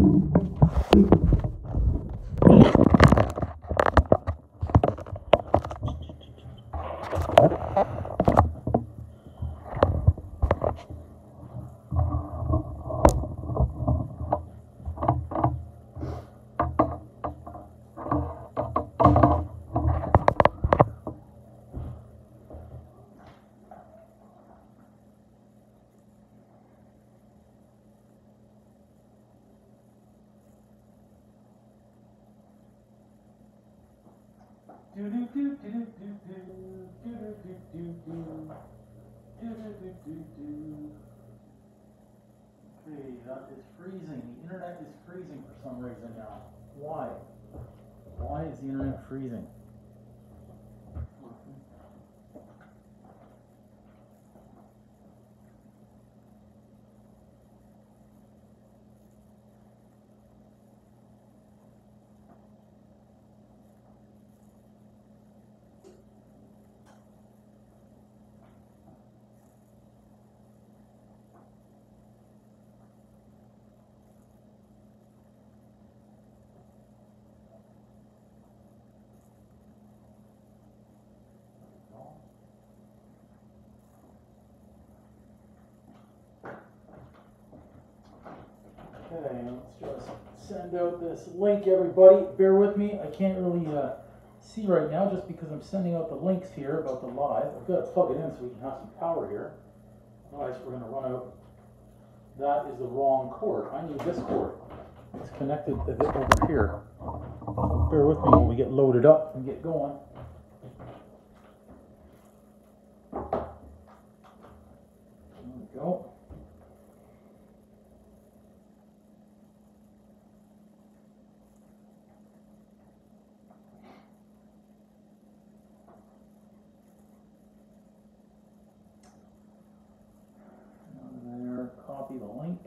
you. President Allen. Okay, let's just send out this link, everybody. Bear with me. I can't really uh, see right now just because I'm sending out the links here about the live. I've got to plug it in so we can have some power here. Otherwise, we're going to run out. That is the wrong cord. I need this cord. It's connected over here. Bear with me when we get loaded up and get going. There we go. Down there, copy the link.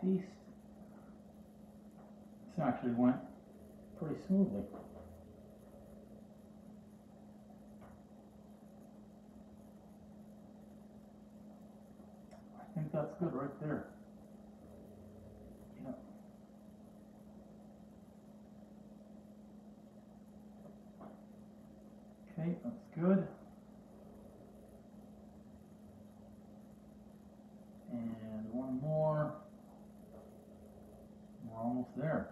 Paste. This actually went pretty smoothly. I think that's good right there. Yeah. Okay, that's good. And one more. We're almost there.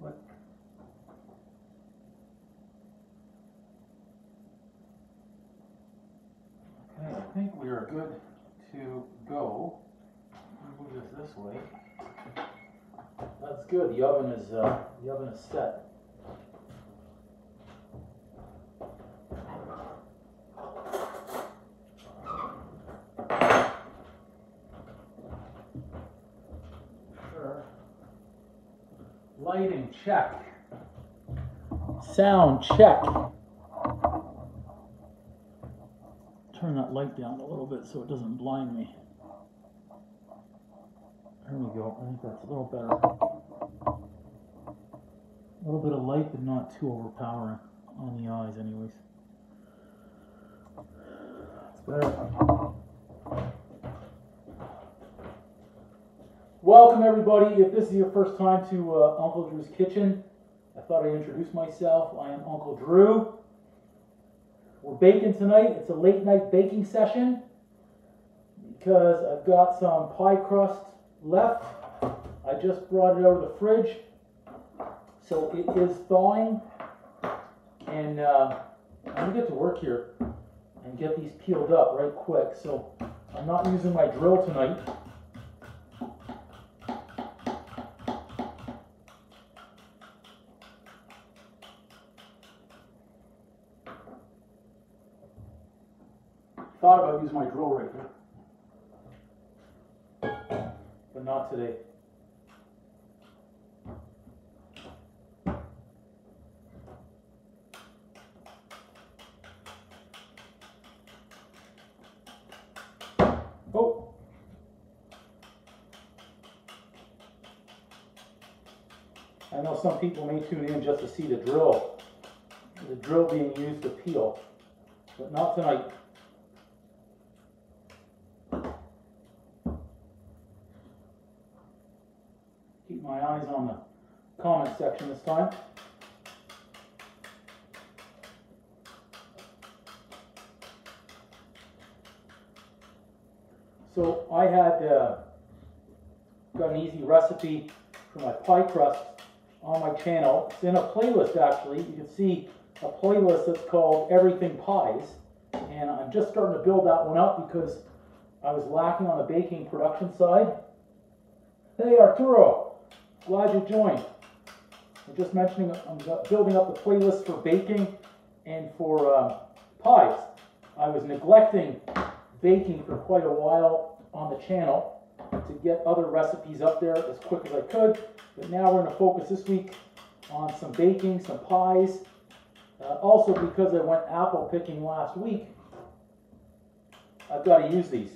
Click. Okay, I think we are good to go. Move this this way. That's good. The oven is uh, the oven is set. Sure. Lighting check. Sound check. Turn that light down a little bit so it doesn't blind me. There we go. I think that's a little better. A little bit of light, but not too overpowering on the eyes, anyways. Better. Welcome everybody. If this is your first time to uh, Uncle Drew's Kitchen, I thought I'd introduce myself. I am Uncle Drew. We're baking tonight. It's a late night baking session because I've got some pie crust left. I just brought it out of the fridge. So it is thawing. And uh, I'm gonna get to work here and get these peeled up right quick. So I'm not using my drill tonight. Thought about using my drill right here. But not today. Oh. I know some people may tune in just to see the drill, the drill being used to peel, but not tonight. Keep my eyes on the comment section this time. So I had uh, got an easy recipe for my pie crust on my channel. It's in a playlist actually. You can see a playlist that's called Everything Pies. And I'm just starting to build that one up because I was lacking on the baking production side. Hey Arturo, glad you joined. I'm just mentioning I'm building up the playlist for baking and for um, pies. I was neglecting baking for quite a while on the channel to get other recipes up there as quick as I could. But now we're going to focus this week on some baking, some pies. Uh, also because I went apple picking last week, I've got to use these.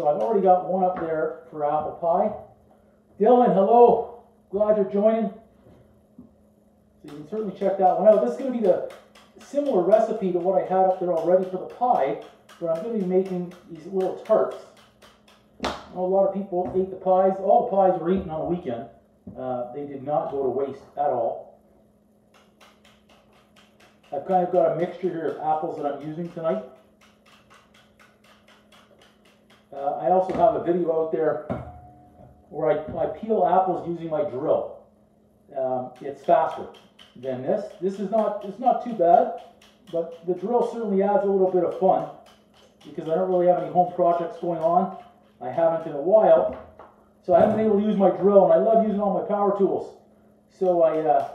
So I've already got one up there for apple pie. Dylan, hello. Glad you're joining. So you can certainly check that one out. This is going to be the similar recipe to what I had up there already for the pie, but I'm going to be making these little tarts. a lot of people ate the pies. All the pies were eaten on the weekend. Uh, they did not go to waste at all. I've kind of got a mixture here of apples that I'm using tonight. Uh, I also have a video out there where I, I peel apples using my drill. Um, it's faster than this. This is not, it's not too bad, but the drill certainly adds a little bit of fun because I don't really have any home projects going on. I haven't in a while. So I haven't been able to use my drill and I love using all my power tools. So I, uh,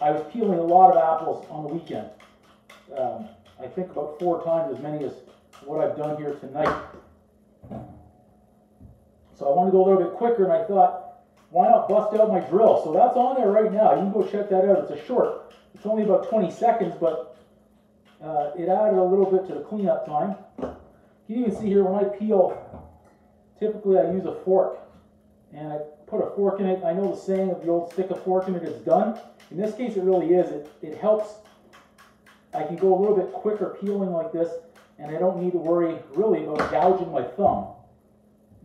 I was peeling a lot of apples on the weekend. Um, I think about four times as many as what I've done here tonight. So I want to go a little bit quicker and I thought, why not bust out my drill? So that's on there right now. You can go check that out. It's a short. It's only about 20 seconds, but uh, it added a little bit to the cleanup time. You can even see here when I peel, typically I use a fork. And I put a fork in it. I know the saying of the old stick a fork in it, it's done. In this case, it really is. It, it helps. I can go a little bit quicker peeling like this, and I don't need to worry really about gouging my thumb.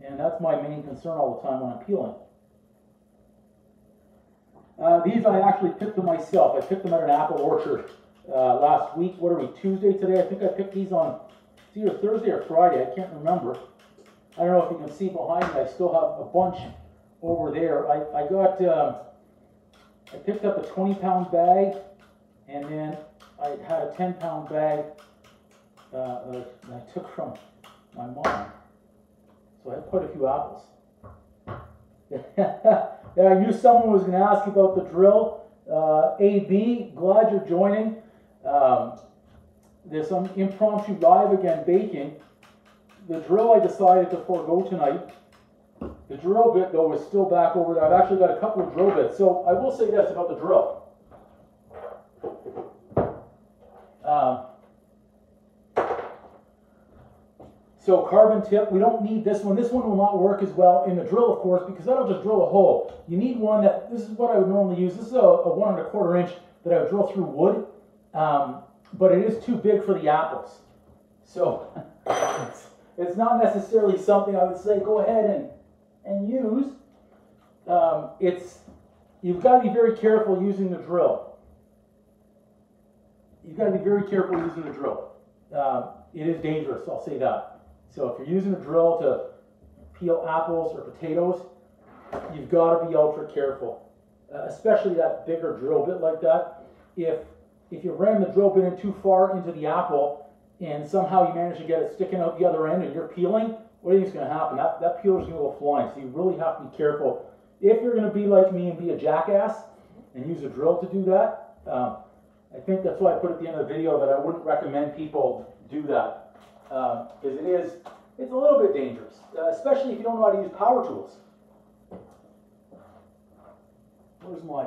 And that's my main concern all the time when I'm peeling. Uh, these I actually picked them myself. I picked them at an apple orchard uh, last week. What are we, Tuesday today? I think I picked these on either Thursday or Friday. I can't remember. I don't know if you can see behind me. I still have a bunch over there. I, I got, um, I picked up a 20 pound bag and then I had a 10 pound bag uh, that I took from my mom. So I had quite a few apples. yeah, I knew someone was going to ask about the drill. Uh, AB, glad you're joining. Um, there's some impromptu live again baking. The drill I decided to forego tonight. The drill bit though is still back over there. I've actually got a couple of drill bits. So I will say this about the drill. Um, So carbon tip, we don't need this one. This one will not work as well in the drill, of course, because that'll just drill a hole. You need one that, this is what I would normally use. This is a, a one and a quarter inch that I would drill through wood, um, but it is too big for the apples. So it's, it's not necessarily something I would say go ahead and, and use. Um, it's, you've got to be very careful using the drill. You've got to be very careful using the drill. Uh, it is dangerous, I'll say that. So if you're using a drill to peel apples or potatoes, you've got to be ultra careful, uh, especially that bigger drill bit like that. If if you ram the drill bit in too far into the apple and somehow you manage to get it sticking out the other end and you're peeling, what do you think is going to happen? That, that peeler is going to go flying. So you really have to be careful. If you're going to be like me and be a jackass and use a drill to do that, um, I think that's why I put at the end of the video that I wouldn't recommend people do that because um, it is it's a little bit dangerous, uh, especially if you don't know how to use power tools. Where's my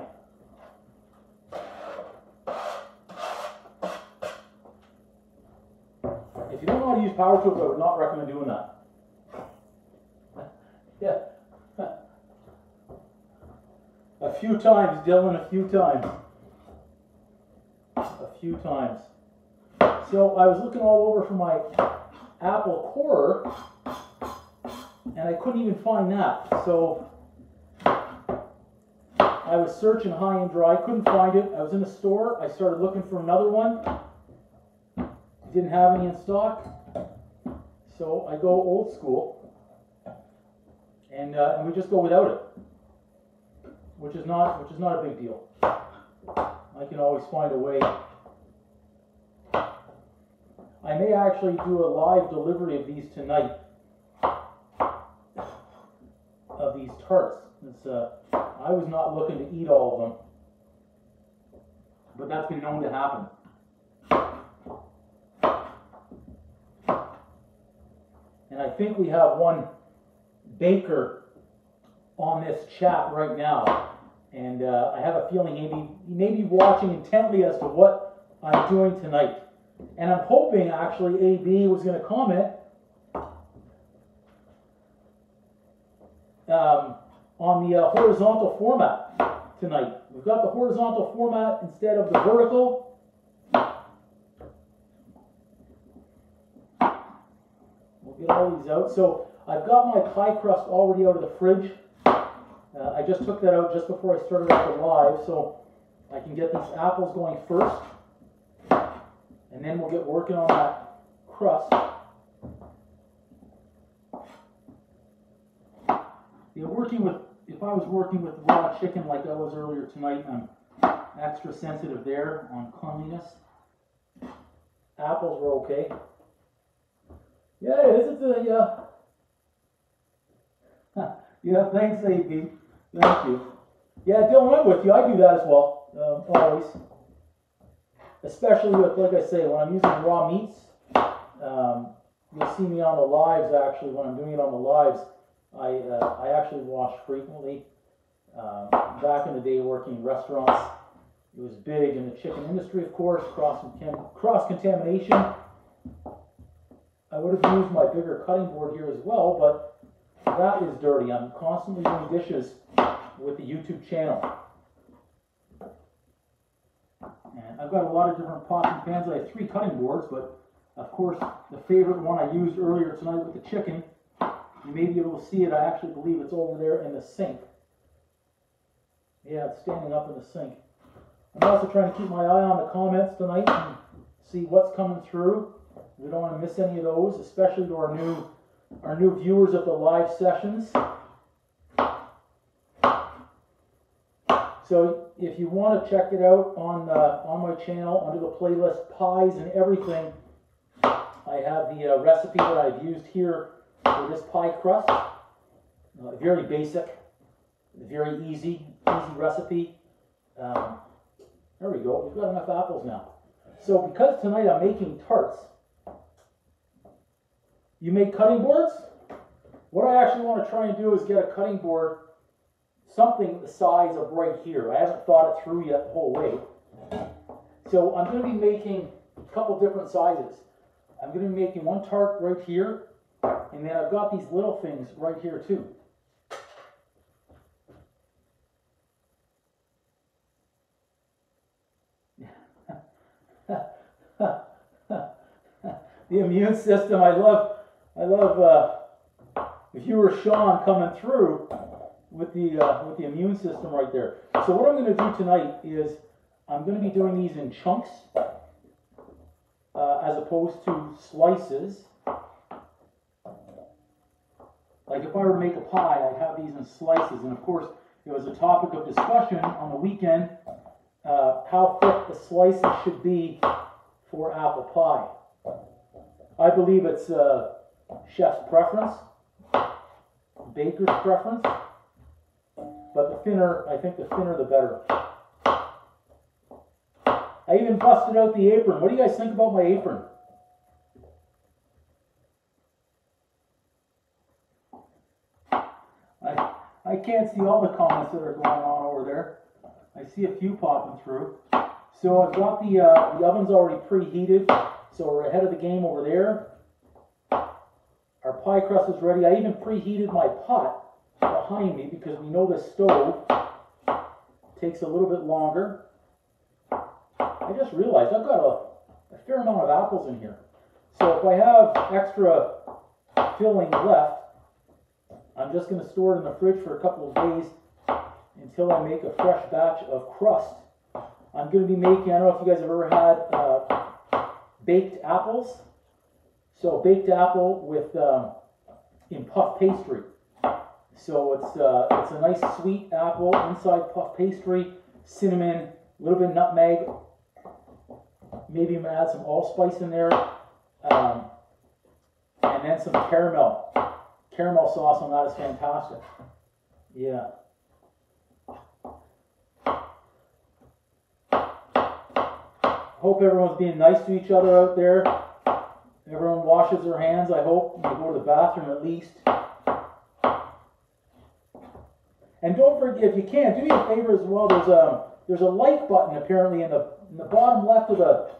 If you don't know how to use power tools, I would not recommend doing that. Yeah. A few times, Dylan, a few times. A few times. So I was looking all over for my Apple Corer, and I couldn't even find that. So I was searching high and dry, couldn't find it. I was in a store, I started looking for another one. Didn't have any in stock, so I go old school, and, uh, and we just go without it, which is not which is not a big deal. I can always find a way. I may actually do a live delivery of these tonight, of these tarts. Uh, I was not looking to eat all of them, but that's been known to happen. And I think we have one baker on this chat right now. And uh, I have a feeling he may be watching intently as to what I'm doing tonight. And I'm hoping actually AB was going to comment um, on the uh, horizontal format tonight. We've got the horizontal format instead of the vertical. We'll get all these out. So I've got my pie crust already out of the fridge. Uh, I just took that out just before I started up the live, so I can get these apples going first, and then we'll get working on that crust. You're working with, if I was working with raw chicken like I was earlier tonight, I'm extra sensitive there on cleanliness. Apples were okay. Yeah, it is. A, yeah. yeah, thanks, AB. Thank you. Yeah, Dylan, I'm with you. I do that as well, um, always. Especially with, like I say, when I'm using raw meats. Um, you'll see me on the lives, actually, when I'm doing it on the lives. I, uh, I actually wash frequently. Um, back in the day working in restaurants, it was big in the chicken industry, of course, cross, cross contamination. I would have used my bigger cutting board here as well, but that is dirty. I'm constantly doing dishes with the YouTube channel. And I've got a lot of different pots and pans. I have three cutting boards, but of course, the favorite one I used earlier tonight with the chicken, you may be able to see it. I actually believe it's over there in the sink. Yeah, it's standing up in the sink. I'm also trying to keep my eye on the comments tonight and see what's coming through. We don't want to miss any of those, especially to our new our new viewers of the live sessions. So if you want to check it out on uh, on my channel under the playlist pies and everything, I have the uh, recipe that I've used here for this pie crust. Uh, very basic, very easy, easy recipe. Um, there we go. We've got enough apples now. So because tonight I'm making tarts, you make cutting boards? What I actually want to try and do is get a cutting board something the size of right here. I haven't thought it through yet the whole way. So I'm going to be making a couple different sizes. I'm going to be making one tart right here, and then I've got these little things right here too. the immune system. I love, I love. Uh, if you were Sean coming through with the uh, with the immune system right there. So what I'm going to do tonight is I'm going to be doing these in chunks uh, as opposed to slices. Like if I were to make a pie, I'd have these in slices. And of course, it was a topic of discussion on the weekend uh, how thick the slices should be for apple pie. I believe it's uh, chef's preference, baker's preference, but the thinner, I think the thinner the better. I even busted out the apron. What do you guys think about my apron? I, I can't see all the comments that are going on over there. I see a few popping through. So I've got the, uh, the oven's already preheated, so we're ahead of the game over there. Our pie crust is ready. I even preheated my pot behind me because we know the stove takes a little bit longer. I just realized I've got a, a fair amount of apples in here. So if I have extra filling left, I'm just going to store it in the fridge for a couple of days until I make a fresh batch of crust. I'm going to be making, I don't know if you guys have ever had uh, baked apples. So baked apple with um, in puff pastry. So it's uh, it's a nice sweet apple inside puff pastry, cinnamon, a little bit of nutmeg. Maybe I'm gonna add some allspice in there, um, and then some caramel. Caramel sauce on that is fantastic. Yeah. Hope everyone's being nice to each other out there. Everyone washes their hands, I hope. They go to the bathroom at least. And don't forget, if you can, do me a favor as well. There's a there's a like button apparently in the in the bottom left of the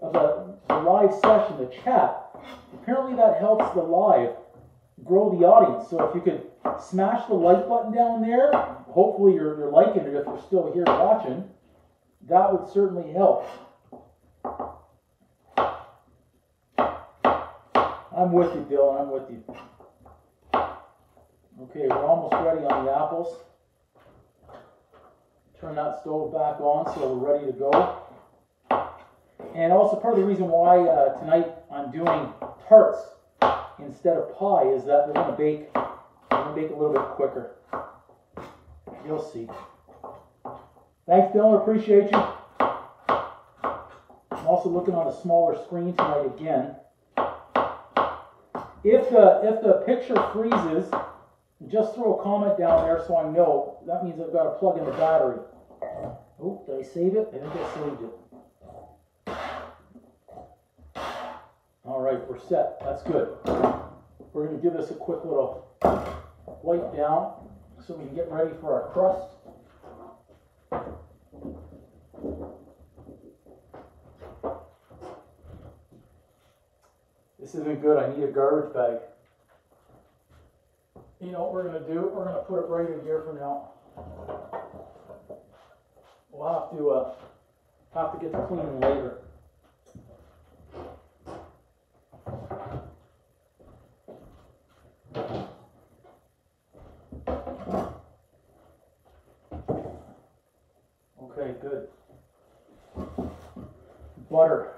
of the, the live session, the chat. Apparently that helps the live grow the audience. So if you could smash the like button down there, hopefully you're, you're liking it if you're still here watching. That would certainly help. I'm with you, Dylan. I'm with you. Okay, we're almost ready on the apples. Turn that stove back on so we're ready to go. And also part of the reason why uh, tonight I'm doing tarts instead of pie is that they're going to bake. They're going to bake a little bit quicker. You'll see. Thanks, Dylan. Appreciate you. I'm also looking on a smaller screen tonight again. If the if the picture freezes, just throw a comment down there so I know. That means I've got to plug in the battery. Oh, did I save it? I think I saved it. All right, we're set. That's good. We're going to give this a quick little wipe down so we can get ready for our crust. This isn't good. I need a garbage bag. You know what we're going to do? We're going to put it right in here for now. We'll have to uh, have to get to cleaning later. Okay, good. Butter.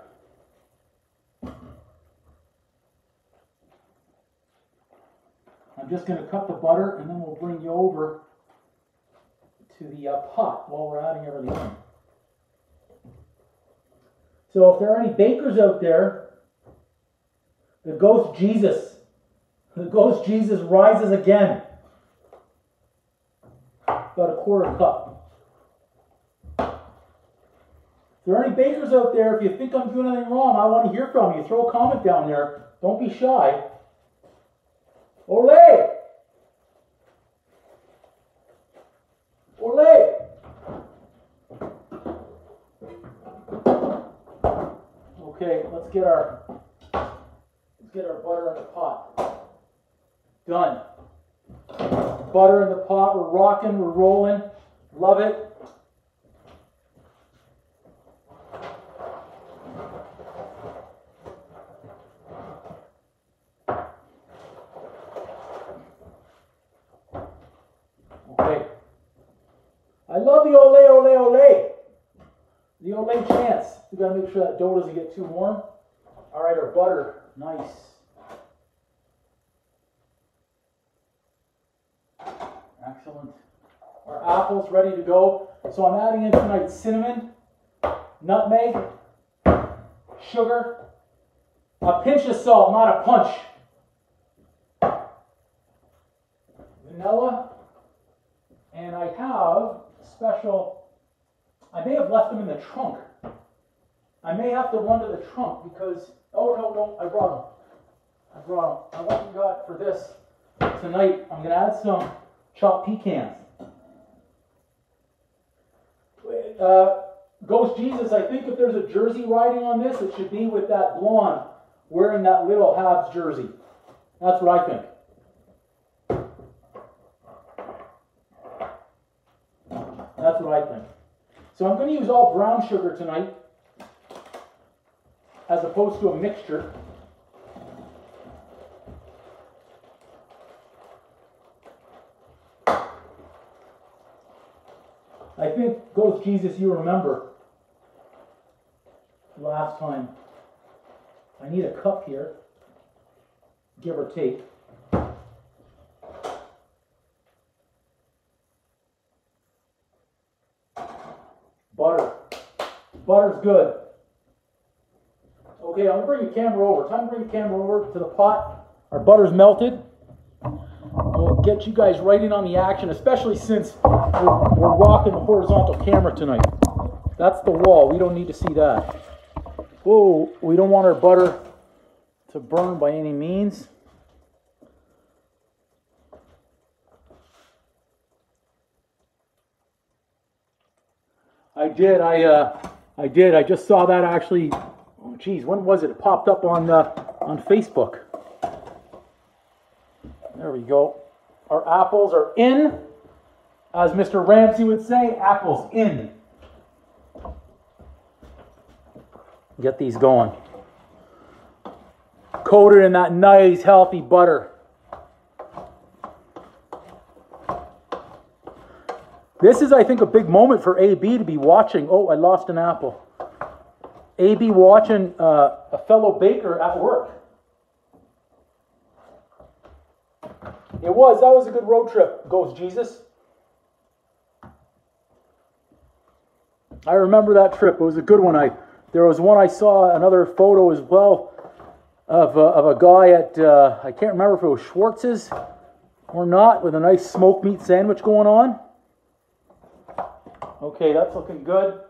I'm just going to cut the butter and then we'll bring you over to the uh, pot while we're adding everything in. So if there are any bakers out there, the ghost Jesus, the ghost Jesus rises again. About a quarter cup. If there are any bakers out there, if you think I'm doing anything wrong, I want to hear from you. Throw a comment down there. Don't be shy. Ole! Ole! Okay, let's get our let's get our butter in the pot. Done. Butter in the pot. We're rocking. We're rolling. Love it. love the ole, ole, ole. The ole chance. We gotta make sure that dough doesn't get too warm. All right, our butter, nice. Excellent. Our apples ready to go. So I'm adding in tonight cinnamon, nutmeg, sugar, a pinch of salt, not a punch. Vanilla, and I have special, I may have left them in the trunk. I may have to to the trunk because, oh no, no, I brought them. I brought them. I went and got for this tonight. I'm going to add some chopped pecans. Uh, Ghost Jesus, I think if there's a jersey riding on this, it should be with that blonde wearing that little Habs jersey. That's what I think. That's what I think. So I'm going to use all brown sugar tonight as opposed to a mixture. I think, Ghost Jesus, you remember last time. I need a cup here, give or take. Butter. Butter's good. Okay, I'm gonna bring the camera over. Time to bring the camera over to the pot. Our butter's melted. We'll get you guys right in on the action, especially since we're, we're rocking the horizontal camera tonight. That's the wall. We don't need to see that. Whoa, we don't want our butter to burn by any means. I did. I uh, I did. I just saw that actually. Oh, geez, when was it? It popped up on uh, on Facebook. There we go. Our apples are in, as Mr. Ramsay would say. Apples in. Get these going. Coated in that nice, healthy butter. This is, I think, a big moment for AB to be watching. Oh, I lost an apple. AB watching uh, a fellow baker at work. It was. That was a good road trip, Ghost Jesus. I remember that trip. It was a good one. I there was one I saw another photo as well of a, of a guy at uh, I can't remember if it was Schwartz's or not with a nice smoked meat sandwich going on. Okay, that's looking good.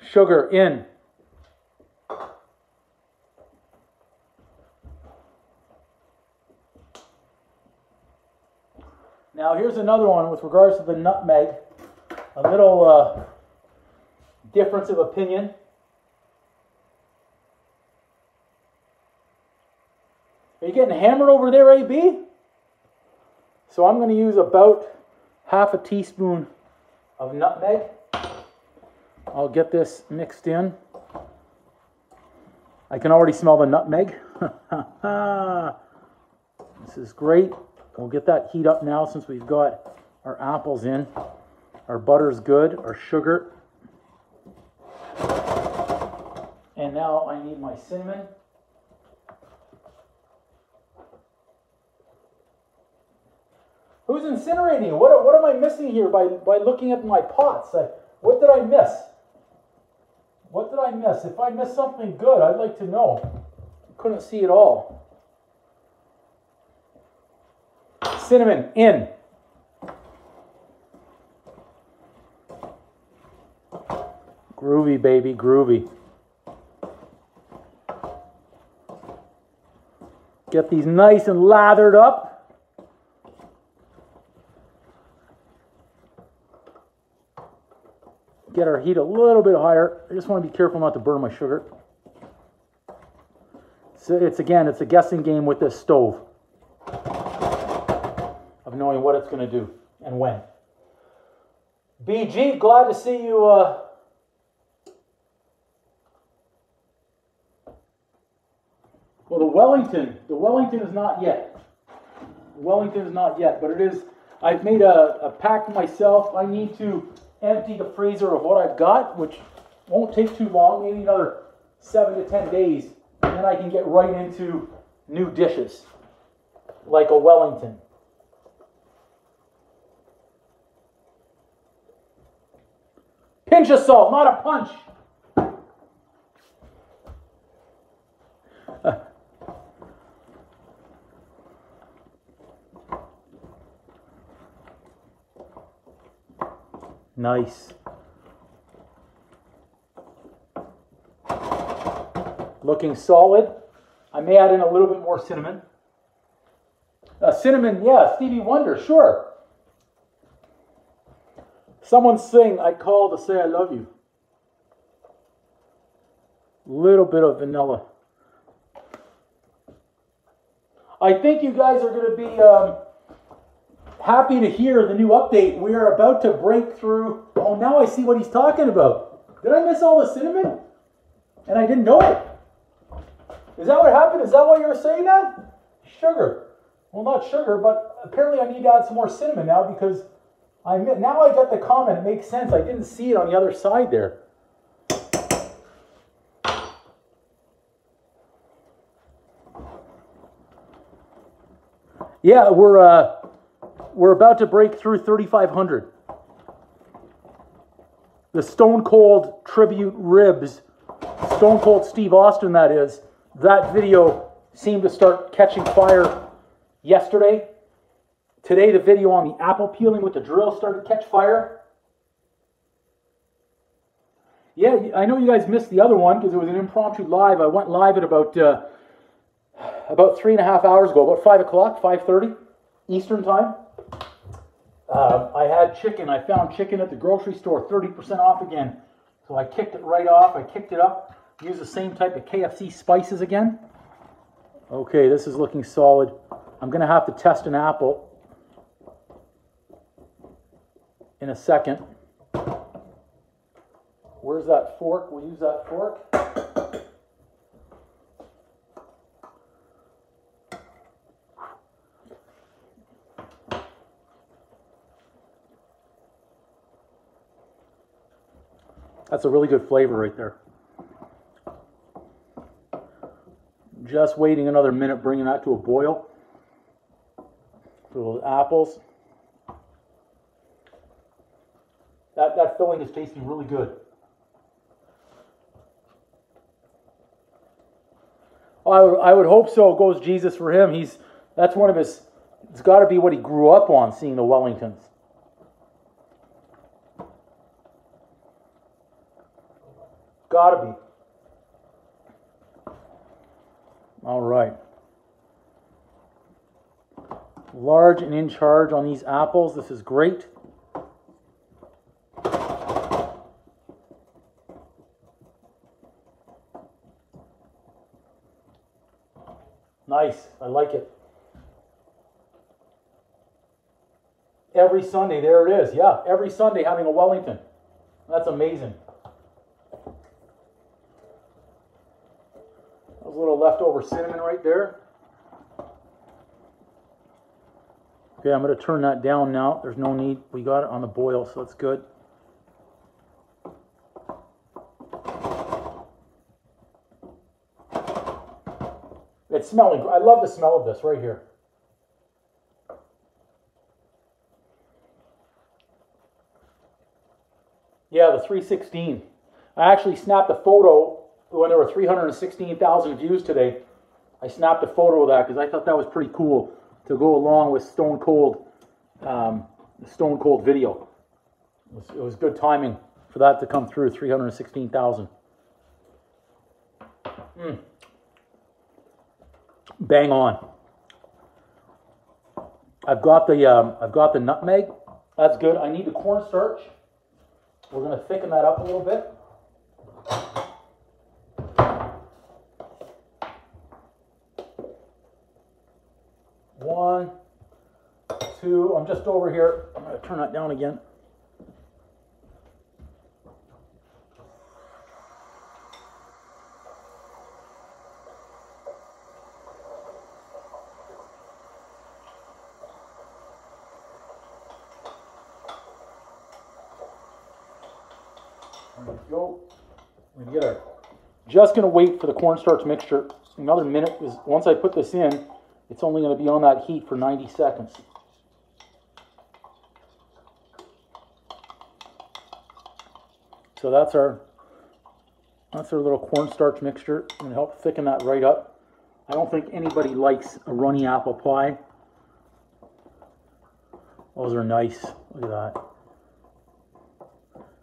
Sugar in. Now here's another one with regards to the nutmeg. A little uh, difference of opinion. Are you getting hammered over there, AB? So I'm going to use about half a teaspoon of nutmeg. I'll get this mixed in. I can already smell the nutmeg. this is great. We'll get that heat up now since we've got our apples in. Our butter's good, our sugar. And now I need my cinnamon. Who's incinerating? What, what am I missing here by, by looking at my pots? I, what did I miss? What did I miss? If I missed something good, I'd like to know. Couldn't see it all. Cinnamon in. Groovy, baby, groovy. Get these nice and lathered up. Get our heat a little bit higher. I just want to be careful not to burn my sugar. So it's again, it's a guessing game with this stove of knowing what it's going to do and when. BG, glad to see you. Uh, well, the Wellington, the Wellington is not yet. Wellington is not yet, but it is. I've made a, a pack myself. I need to empty the freezer of what I've got, which won't take too long, maybe another seven to ten days, and then I can get right into new dishes, like a Wellington. Pinch of salt, not a punch. Nice. Looking solid. I may add in a little bit more cinnamon. Uh, cinnamon, yeah, Stevie Wonder, sure. Someone sing, I call to say I love you. Little bit of vanilla. I think you guys are going to be um, happy to hear the new update. We are about to break through. Oh, now I see what he's talking about. Did I miss all the cinnamon? And I didn't know it. Is that what happened? Is that why you were saying that? Sugar. Well, not sugar, but apparently I need to add some more cinnamon now because I now I get the comment. It makes sense. I didn't see it on the other side there. Yeah, we're uh, we're about to break through 3,500. The Stone Cold tribute ribs, Stone Cold Steve Austin, that is, that video seemed to start catching fire yesterday. Today, the video on the apple peeling with the drill started to catch fire. Yeah, I know you guys missed the other one because it was an impromptu live. I went live at about uh, about three and a half hours ago, about five o'clock, five thirty Eastern time. Um, I had chicken. I found chicken at the grocery store, 30% off again. So I kicked it right off. I kicked it up. Use the same type of KFC spices again. Okay, this is looking solid. I'm going to have to test an apple in a second. Where's that fork? We'll use that fork. That's a really good flavor right there. Just waiting another minute, bringing that to a boil. For those apples. That, that filling is tasting really good. I I would hope so. Ghost Jesus for him. He's that's one of his. It's got to be what he grew up on, seeing the Wellingtons. Gotta be. All right. Large and in charge on these apples. This is great. Nice. I like it. Every Sunday, there it is. Yeah, every Sunday having a Wellington. That's amazing. a little leftover cinnamon right there. Okay, I'm going to turn that down now. There's no need. We got it on the boil, so it's good. It's smelling. I love the smell of this right here. Yeah, the 316. I actually snapped a photo when there were 316,000 views today, I snapped a photo of that because I thought that was pretty cool to go along with Stone Cold, um, Stone Cold video. It was, it was good timing for that to come through, 316,000. Mm. Bang on. I've got the um, I've got the nutmeg. That's good. I need the cornstarch. We're going to thicken that up a little bit. just over here. I'm going to turn that down again. go. We get our, just gonna wait for the cornstarch mixture. Another minute is once I put this in, it's only gonna be on that heat for 90 seconds. So that's our, that's our little cornstarch mixture, and help thicken that right up. I don't think anybody likes a runny apple pie. Those are nice. Look at that.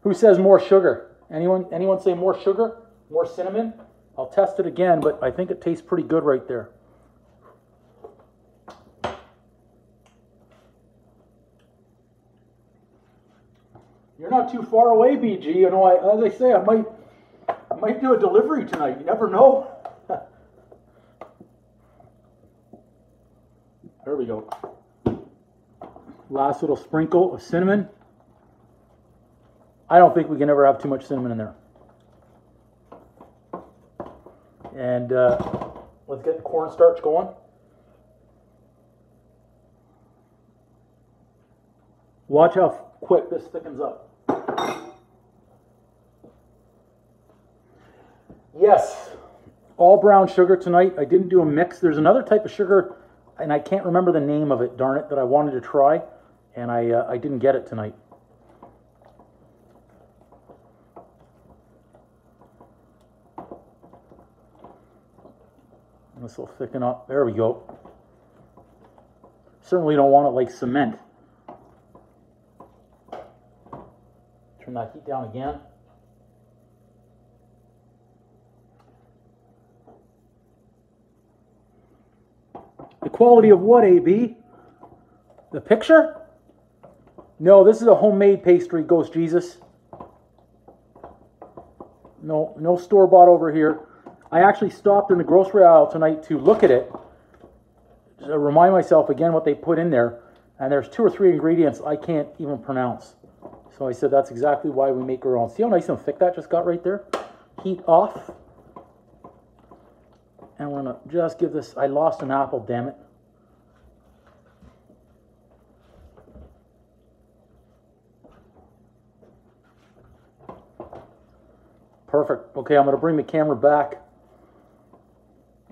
Who says more sugar? Anyone? Anyone say more sugar? More cinnamon? I'll test it again, but I think it tastes pretty good right there. You're not too far away, BG. You know, I, as I say, I might, I might do a delivery tonight. You never know. there we go. Last little sprinkle of cinnamon. I don't think we can ever have too much cinnamon in there. And uh, let's get the cornstarch going. Watch how quick this thickens up. Yes, all brown sugar tonight. I didn't do a mix. There's another type of sugar, and I can't remember the name of it, darn it, that I wanted to try, and I, uh, I didn't get it tonight. This will thicken up. There we go. Certainly don't want it like cement. Turn that heat down again. Quality of what, AB? The picture? No, this is a homemade pastry, Ghost Jesus. No, no store bought over here. I actually stopped in the grocery aisle tonight to look at it, to remind myself again what they put in there. And there's two or three ingredients I can't even pronounce. So I said that's exactly why we make our own. See how nice and thick that just got right there? Heat off. And we're gonna just give this, I lost an apple, damn it. Perfect. Okay, I'm gonna bring the camera back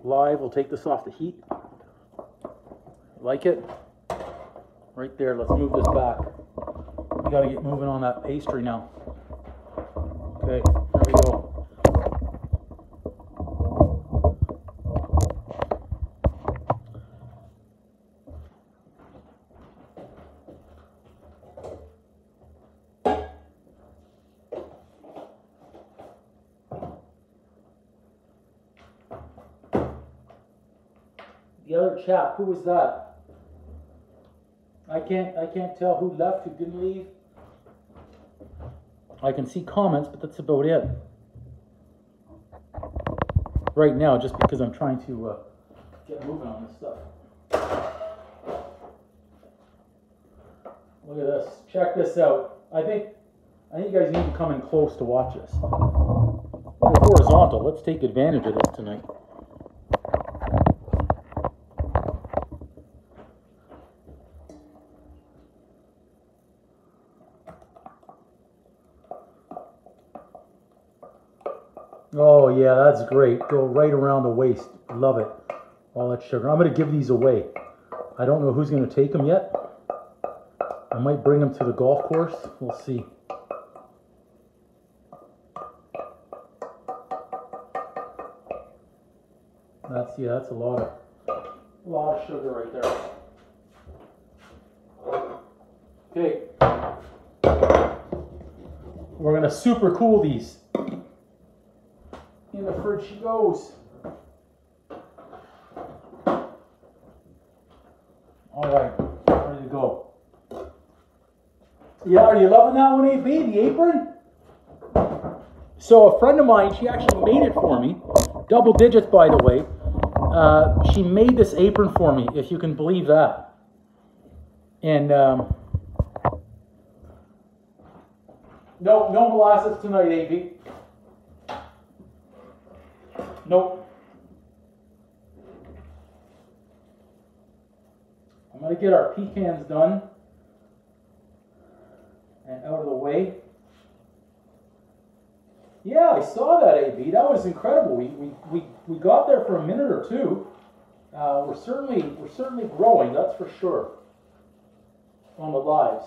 live. We'll take this off the heat. Like it? Right there, let's move this back. We gotta get moving on that pastry now. Okay, who was that? I can't I can't tell who left, who didn't leave. I can see comments, but that's about it. Right now, just because I'm trying to uh, get moving on this stuff. Look at this. Check this out. I think I think you guys need to come in close to watch this. We're horizontal. Let's take advantage of this tonight. Oh yeah, that's great. Go right around the waist. Love it. All that sugar. I'm gonna give these away. I don't know who's gonna take them yet. I might bring them to the golf course. We'll see. That's yeah, that's a lot of a lot of sugar right there. Okay. We're gonna super cool these. She goes. All right, ready to go. Yeah, are you loving that one, AB? The apron? So a friend of mine, she actually made it for me. Double digits, by the way. Uh, she made this apron for me, if you can believe that. And um, no, no molasses tonight, AB. Nope. I'm going to get our pecans done and out of the way. Yeah, I saw that, AB. That was incredible. We, we, we, we got there for a minute or two. Uh, we're certainly we're certainly growing, that's for sure. On the lives.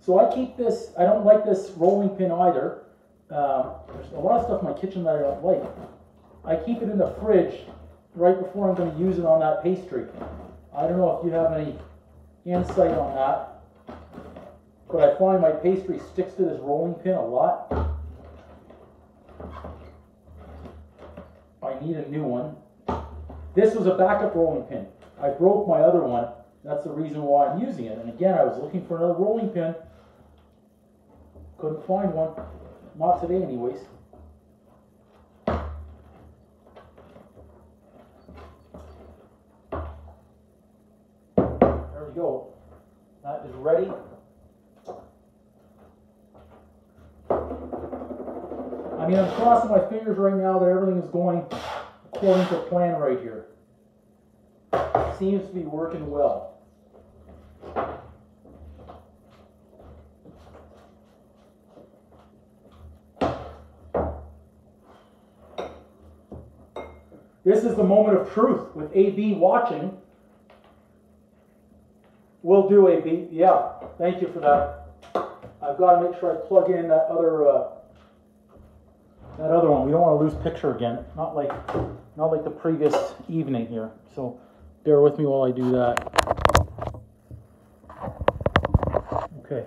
So I keep this. I don't like this rolling pin either. Uh, there's a lot of stuff in my kitchen that I don't like. I keep it in the fridge right before I'm going to use it on that pastry. I don't know if you have any insight on that, but I find my pastry sticks to this rolling pin a lot. I need a new one. This was a backup rolling pin. I broke my other one. That's the reason why I'm using it. And again, I was looking for another rolling pin. Couldn't find one. Not today anyways. There we go. That is ready. I mean, I'm crossing my fingers right now that everything is going according to plan right here. Seems to be working well. This is the moment of truth with AB watching. Will do, AB. Yeah, thank you for that. I've got to make sure I plug in that other uh, that other one. We don't want to lose picture again. Not like not like the previous evening here. So bear with me while I do that. Okay.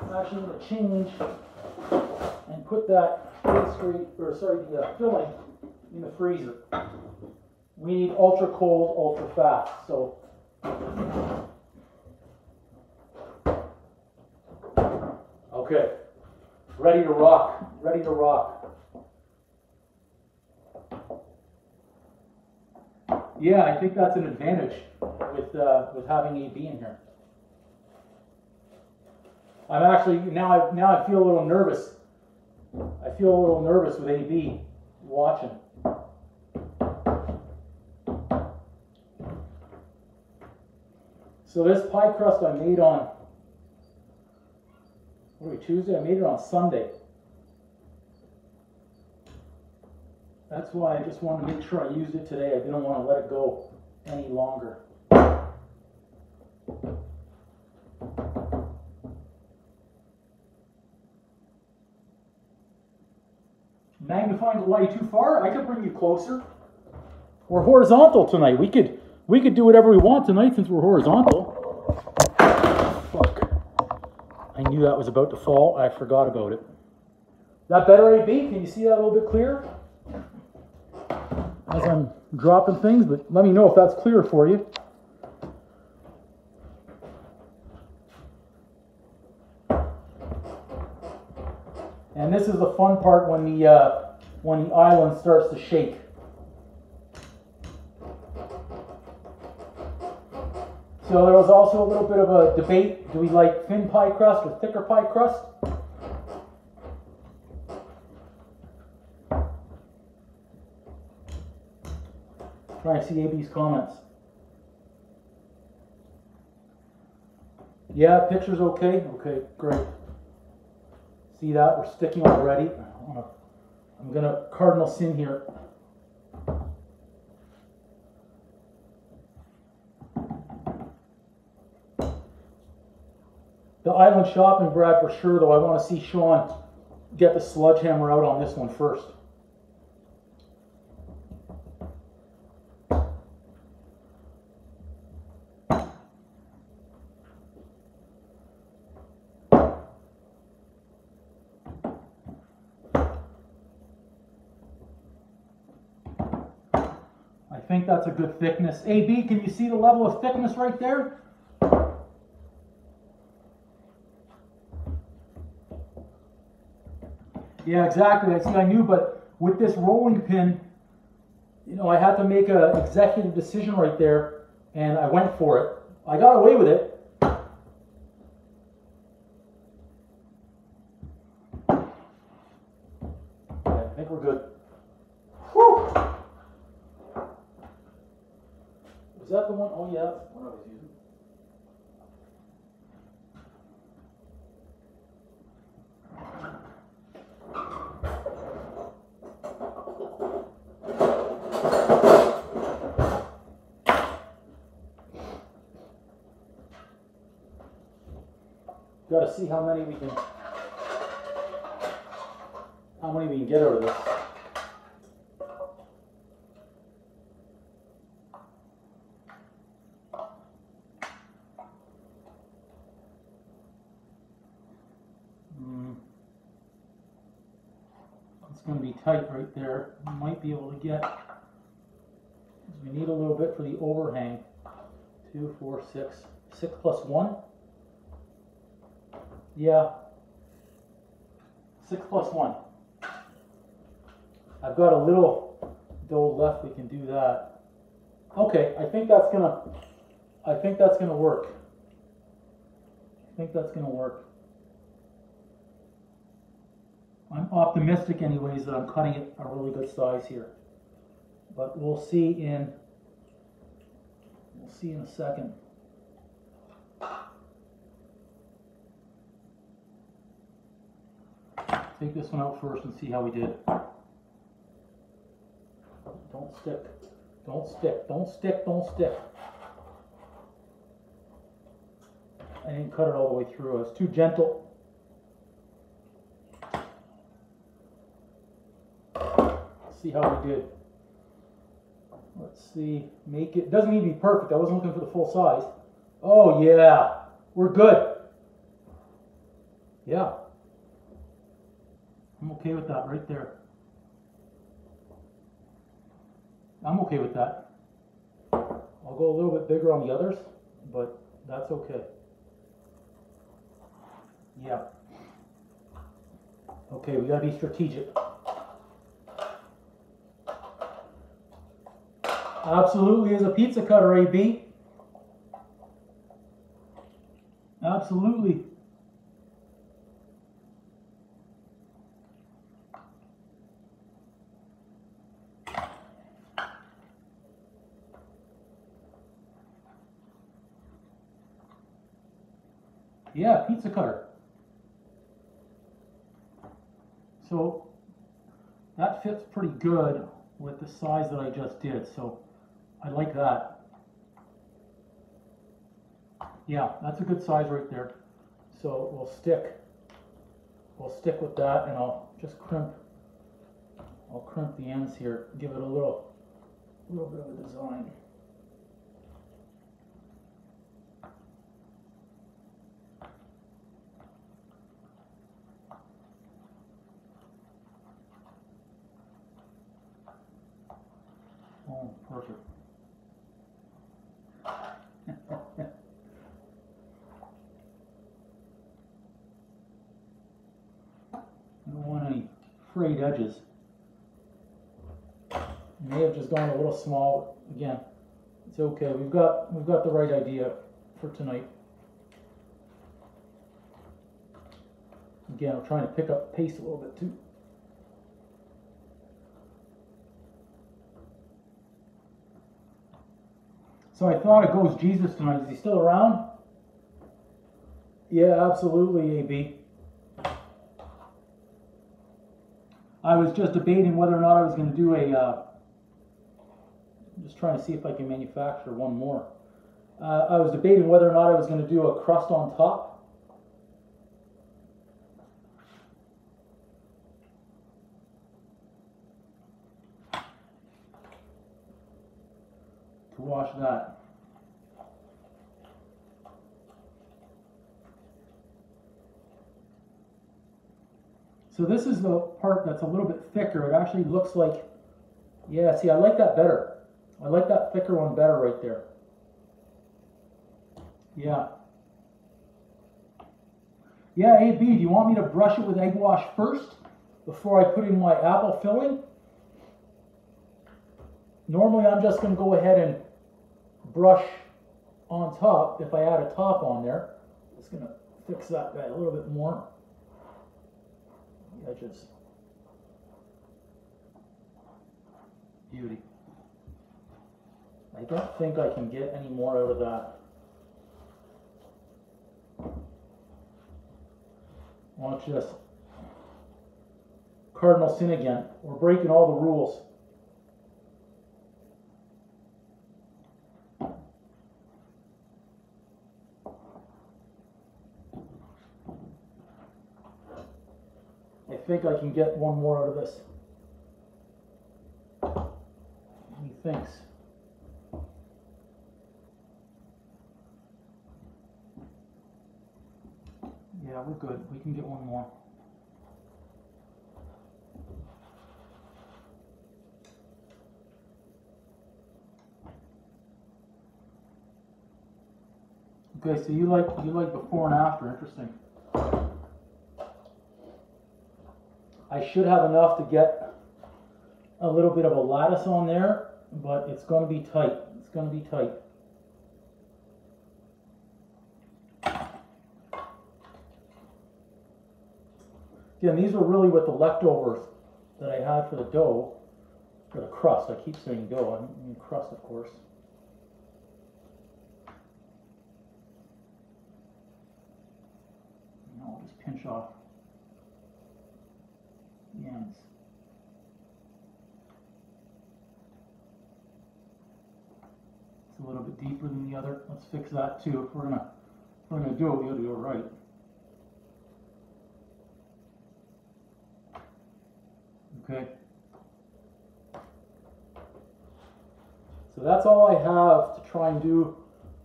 I'm actually going to change and put that pastry, or sorry, the uh, filling in the freezer. We need ultra cold, ultra fast. So Okay. Ready to rock. Ready to rock. Yeah, I think that's an advantage with uh, with having AB in here. I'm actually now I now I feel a little nervous. I feel a little nervous with AB watching. So this pie crust I made on what are we, Tuesday? I made it on Sunday. That's why I just wanted to make sure I used it today. I didn't want to let it go any longer. Magnifying the light too far? I could bring you closer. We're horizontal tonight. We could we could do whatever we want tonight since we're horizontal. Fuck. I knew that was about to fall. I forgot about it. That better, AB? Can you see that a little bit clearer? As I'm dropping things, but let me know if that's clear for you. And this is the fun part when the uh, when the island starts to shake. So there was also a little bit of a debate. Do we like thin pie crust or thicker pie crust? Try to see AB's comments. Yeah, picture's okay. Okay, great. See that? We're sticking already. I'm gonna cardinal sin here. The island shopping, Brad, for sure, though. I want to see Sean get the sledgehammer out on this one first. I think that's a good thickness. AB, can you see the level of thickness right there? Yeah, exactly. I see. I knew, but with this rolling pin, you know, I had to make an executive decision right there, and I went for it. I got away with it. Okay, I think we're good. Whew. Was that the one? Oh yeah, that's the one I was using. gotta see how many we can, how many we can get out of this. Hmm. It's gonna be tight right there. We might be able to get, we need a little bit for the overhang. Two, four, six, six plus one? Yeah. Six plus one. I've got a little dough left, we can do that. Okay, I think that's gonna, I think that's gonna work. I think that's gonna work. I'm optimistic anyways that I'm cutting it a really good size here. But we'll see in, we'll see in a second. Take this one out first and see how we did. Don't stick, don't stick, don't stick, don't stick. I didn't cut it all the way through, I was too gentle. see how we did. Let's see, make it, doesn't need to be perfect, I wasn't looking for the full size. Oh yeah, we're good. Yeah. I'm okay with that right there. I'm okay with that. I'll go a little bit bigger on the others, but that's okay. Yeah. Okay, we gotta be strategic. Absolutely is a pizza cutter, AB. Absolutely. Yeah, pizza cutter. So that fits pretty good with the size that I just did. So I like that. Yeah, that's a good size right there. So we'll stick, we'll stick with that and I'll just crimp, I'll crimp the ends here, give it a little, little bit of a design. Oh, perfect. I don't want any frayed edges. May have just gone a little small. Again, it's okay. We've got we've got the right idea for tonight. Again, I'm trying to pick up pace a little bit too. So I thought it Ghost Jesus tonight. Is he still around? Yeah, absolutely, AB. I was just debating whether or not I was going to do a. Uh, just trying to see if I can manufacture one more. Uh, I was debating whether or not I was going to do a crust on top. To wash that. So this is the part that's a little bit thicker. It actually looks like, yeah, see, I like that better. I like that thicker one better right there. Yeah. Yeah, AB, do you want me to brush it with egg wash first before I put in my apple filling? Normally I'm just going to go ahead and brush on top if I add a top on there. Just going to fix that guy a little bit more edges. Beauty. I don't think I can get any more out of that. Watch this. Cardinal sin again. We're breaking all the rules. Think I can get one more out of this. He thinks. Yeah, we're good. We can get one more. Okay, so you like you like before and after. Interesting. I should have enough to get a little bit of a lattice on there, but it's going to be tight. It's going to be tight. Again, these were really what the leftovers that I had for the dough, for the crust. I keep saying dough, I mean crust, of course. And I'll just pinch off ends. It's a little bit deeper than the other. Let's fix that too. If we're gonna, if we're gonna do it, we gotta do it right. Okay. So that's all I have to try and do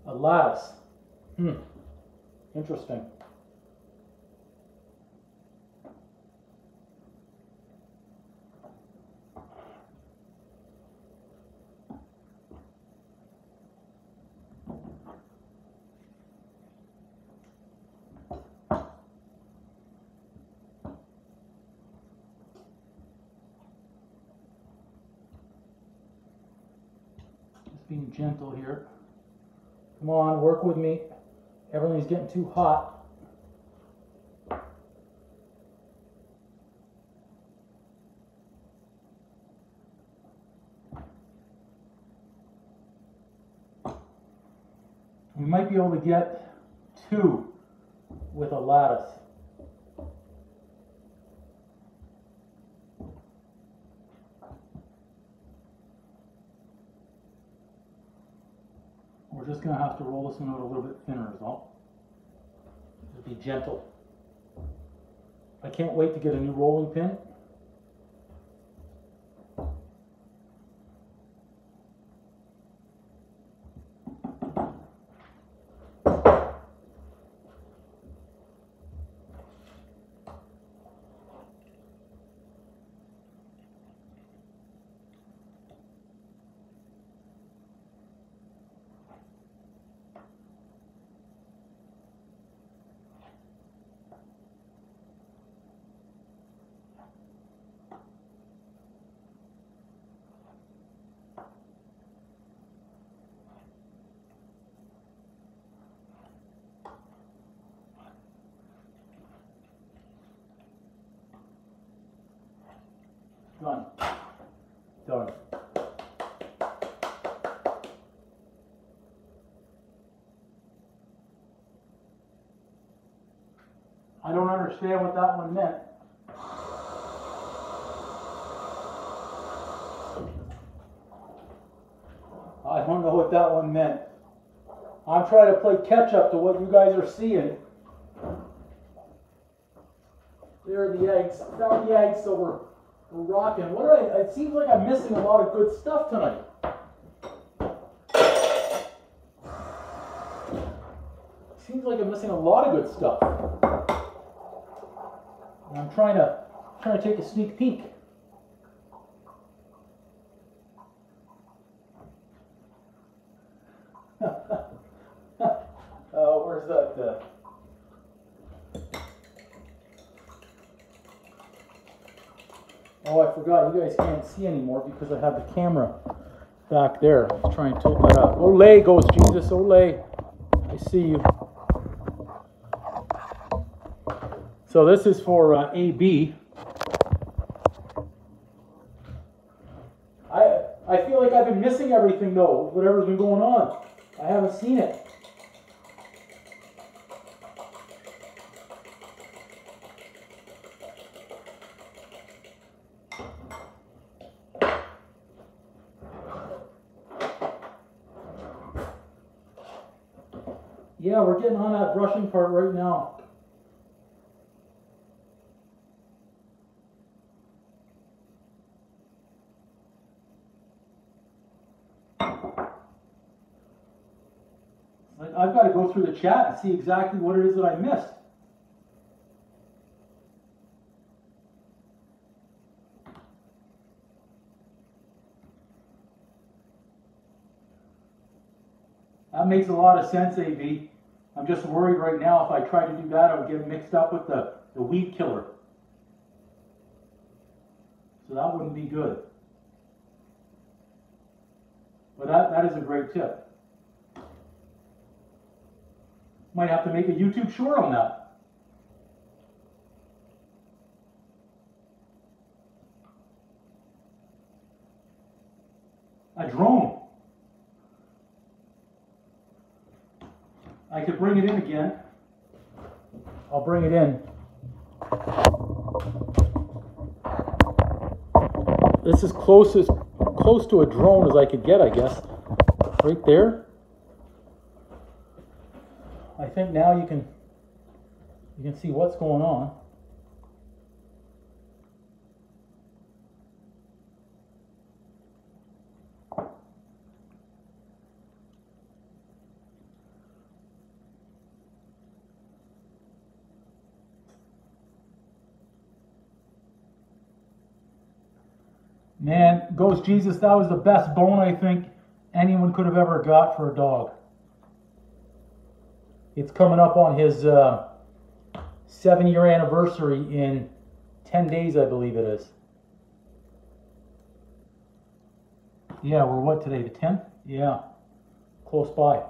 a lattice. Hmm. Interesting. Just being gentle here. Come on, work with me. Everything's getting too hot. We might be able to get two with a lattice. Just gonna have to roll this one out a little bit thinner is all. Be gentle. I can't wait to get a new rolling pin. Done. Done. I don't understand what that one meant. I don't know what that one meant. I'm trying to play catch up to what you guys are seeing. There are the eggs. Found the eggs, so we're we're rocking. What are I? It seems like I'm missing a lot of good stuff tonight. Seems like I'm missing a lot of good stuff. And I'm trying to trying to take a sneak peek. oh, where's that? Uh, Oh, I forgot. You guys can't see anymore because I have the camera back there. Let's try and tilt that up. Olay Ghost Jesus. Olay. I see you. So this is for uh, AB. I I feel like I've been missing everything though. Whatever's been going on, I haven't seen it. Yeah, we're getting on that brushing part right now. to, I've got to go through the chat and see exactly what it is that I missed. That makes a lot of sense, AB. I'm just worried right now if I try to do that, I would get mixed up with the, the weed killer. So that wouldn't be good. But that, that is a great tip. Might have to make a YouTube short on that. A drone. I could bring it in again. I'll bring it in. This is closest close to a drone as I could get, I guess. Right there. I think now you can you can see what's going on. Man, Ghost Jesus, that was the best bone I think anyone could have ever got for a dog. It's coming up on his uh, seven year anniversary in 10 days, I believe it is. Yeah, we're what today, the 10th? Yeah, close by.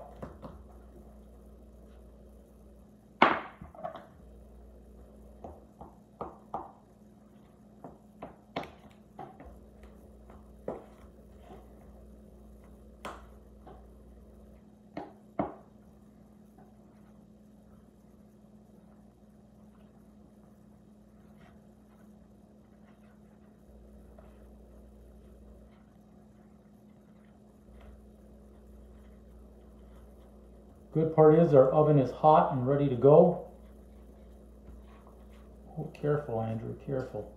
Part is our oven is hot and ready to go. Oh, careful, Andrew, careful.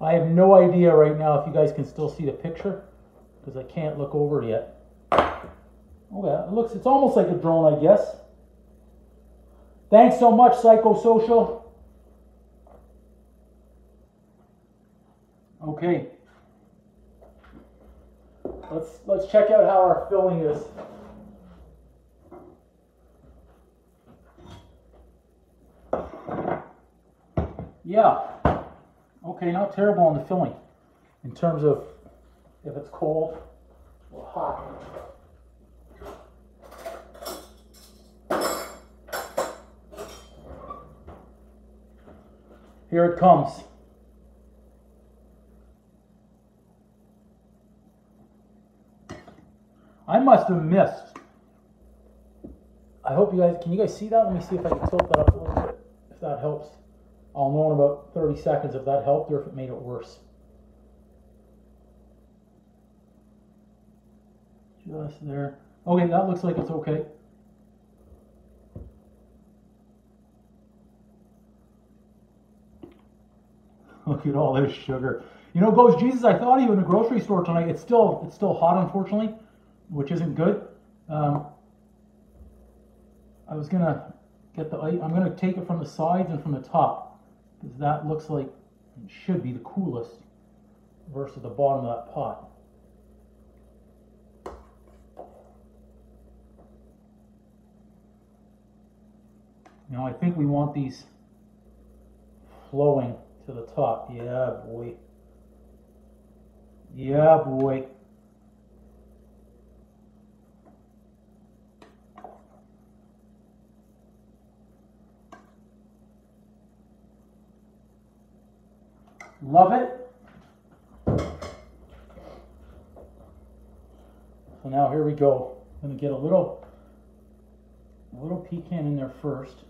I have no idea right now if you guys can still see the picture because I can't look over yet. Oh yeah, it looks, it's almost like a drone, I guess. Thanks so much, Psychosocial. Okay. Let's let's check out how our filling is. Yeah. Okay, not terrible on the filling in terms of if it's cold or hot. Here it comes. I must have missed. I hope you guys, can you guys see that? Let me see if I can tilt that up a little bit, if that helps. I'll know in about 30 seconds if that helped or if it made it worse. Just there. Okay, that looks like it's okay. Look at all this sugar. You know, Ghost Jesus. I thought of you in the grocery store tonight. It's still it's still hot, unfortunately which isn't good. Um, I was gonna get the I'm gonna take it from the sides and from the top because that looks like it should be the coolest versus the bottom of that pot. Now I think we want these flowing to the top. Yeah, boy. Yeah, boy. Love it. So now here we go. I'm to get a little, a little pecan in there first.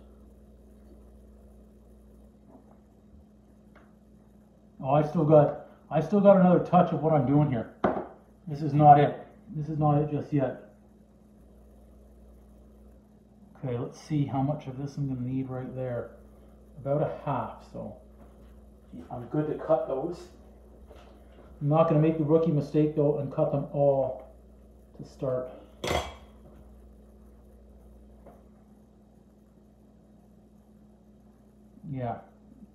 Oh, I still got, I still got another touch of what I'm doing here. This is not it. This is not it just yet. Okay, let's see how much of this I'm to need right there. About a half, so I'm good to cut those. I'm not gonna make the rookie mistake though and cut them all to start. Yeah,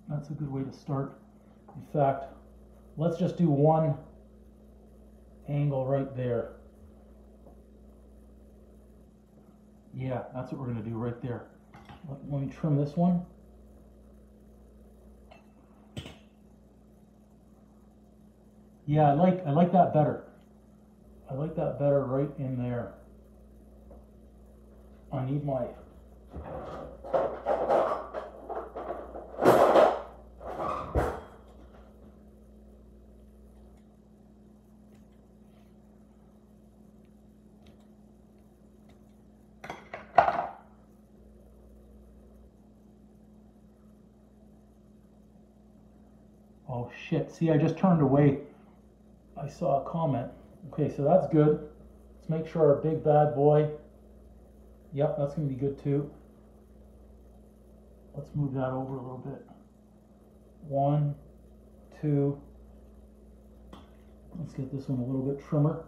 that's a good way to start. In fact, let's just do one angle right there. Yeah, that's what we're gonna do right there. Let, let me trim this one. Yeah, I like I like that better. I like that better right in there. I need my Oh shit, see I just turned away. I saw a comment. Okay, so that's good. Let's make sure our big bad boy. Yep, that's gonna be good too. Let's move that over a little bit. One, two. Let's get this one a little bit trimmer.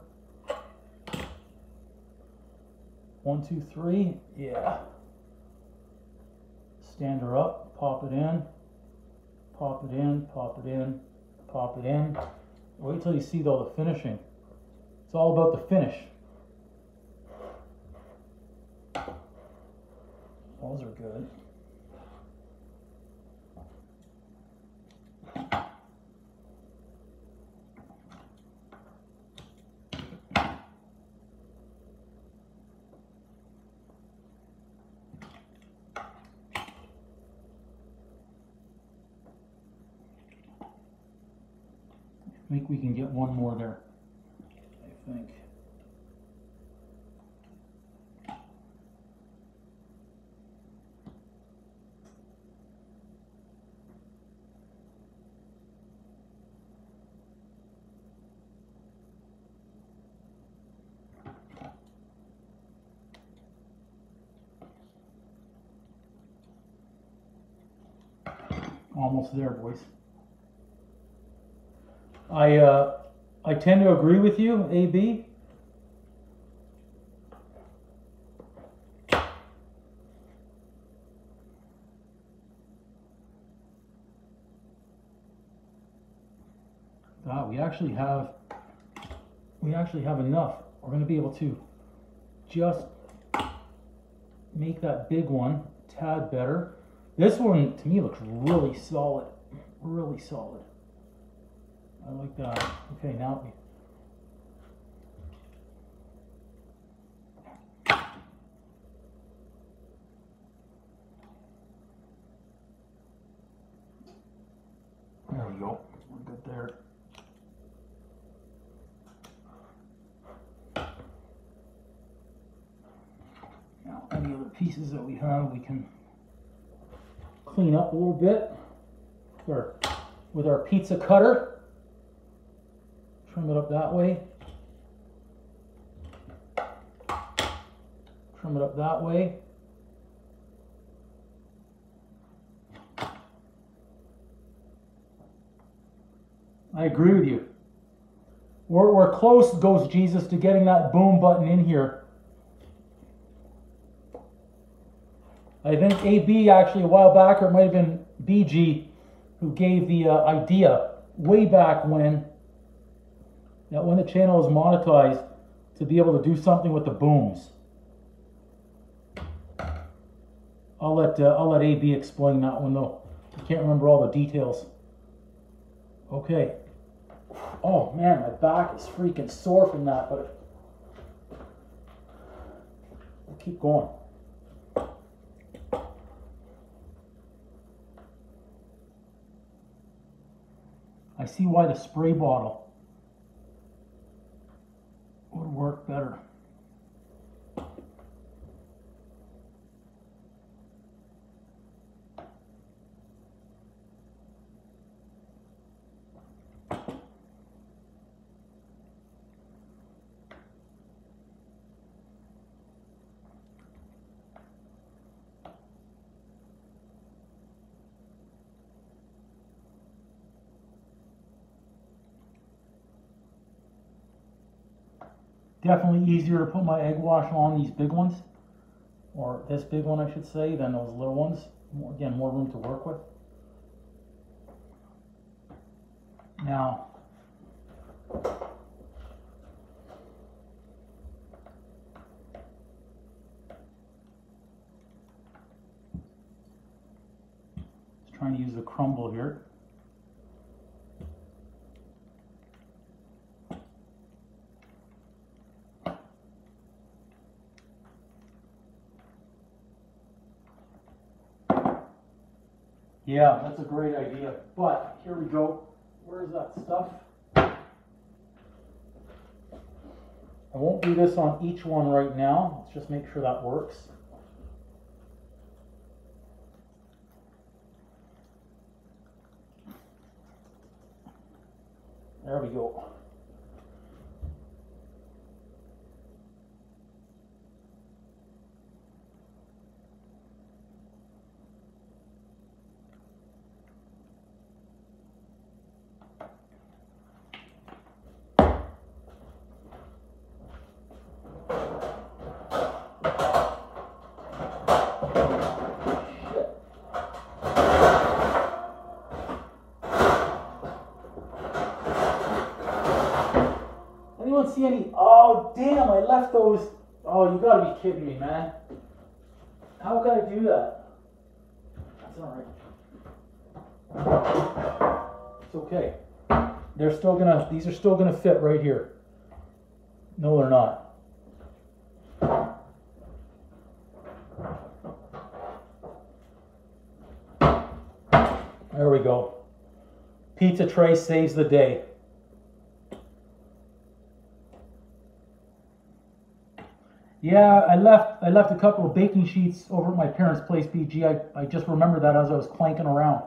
One, two, three. Yeah. Stand her up, pop it in, pop it in, pop it in, pop it in. Wait till you see all the finishing. It's all about the finish. Those are good. I think we can get one more there. I think. Almost there, boys. I uh, I tend to agree with you, AB. Ah, we actually have we actually have enough. We're going to be able to just make that big one tad better. This one to me looks really solid, really solid. I like that. Okay, now. There we go. We're good there. Now, any other pieces that we have, we can clean up a little bit with our, with our pizza cutter. Trim it up that way. Trim it up that way. I agree with you. We're, we're close, Ghost Jesus, to getting that boom button in here. I think AB actually a while back, or it might have been BG, who gave the uh, idea way back when that when the channel is monetized, to be able to do something with the booms. I'll let uh, I'll let AB explain that one though. I can't remember all the details. Okay. Oh man, my back is freaking sore from that, but we'll keep going. I see why the spray bottle work better. Definitely easier to put my egg wash on these big ones, or this big one, I should say, than those little ones. More, again, more room to work with. Now, just trying to use the crumble here. Yeah, that's a great idea. But here we go. Where's that stuff? I won't do this on each one right now. Let's just make sure that works. There we go. Anyone see any? Oh, damn, I left those. Oh, you gotta be kidding me, man. How could I do that? That's alright. It's okay. They're still gonna, these are still gonna fit right here. No, they're not. There we go. Pizza tray saves the day. Yeah, I left I left a couple of baking sheets over at my parents' place, BG. I, I just remember that as I was clanking around.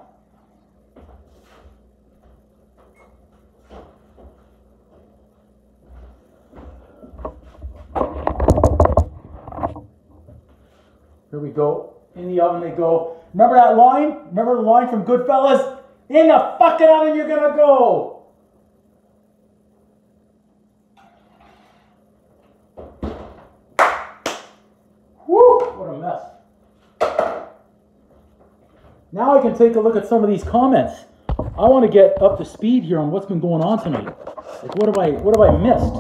Here we go. In the oven they go. Remember that line? Remember the line from Goodfellas? In the fucking oven you're gonna go! Whew, what a mess. Now I can take a look at some of these comments. I want to get up to speed here on what's been going on tonight. Like what have I what have I missed?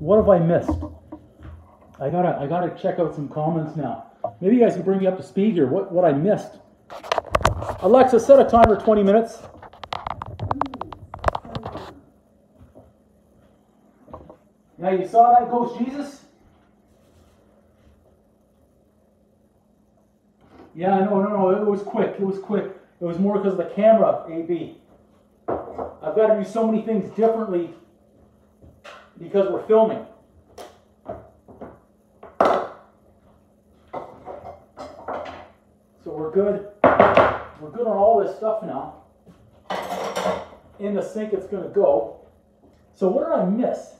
What have I missed? I gotta I gotta check out some comments now. Maybe you guys can bring me up to speed here. What what I missed? Alexa, set a timer 20 minutes. Now you saw that Ghost Jesus? Yeah, no, no, no. It was quick. It was quick. It was more because of the camera, AB. I've got to do so many things differently because we're filming. So we're good. We're good on all this stuff now. In the sink, it's going to go. So what did I miss?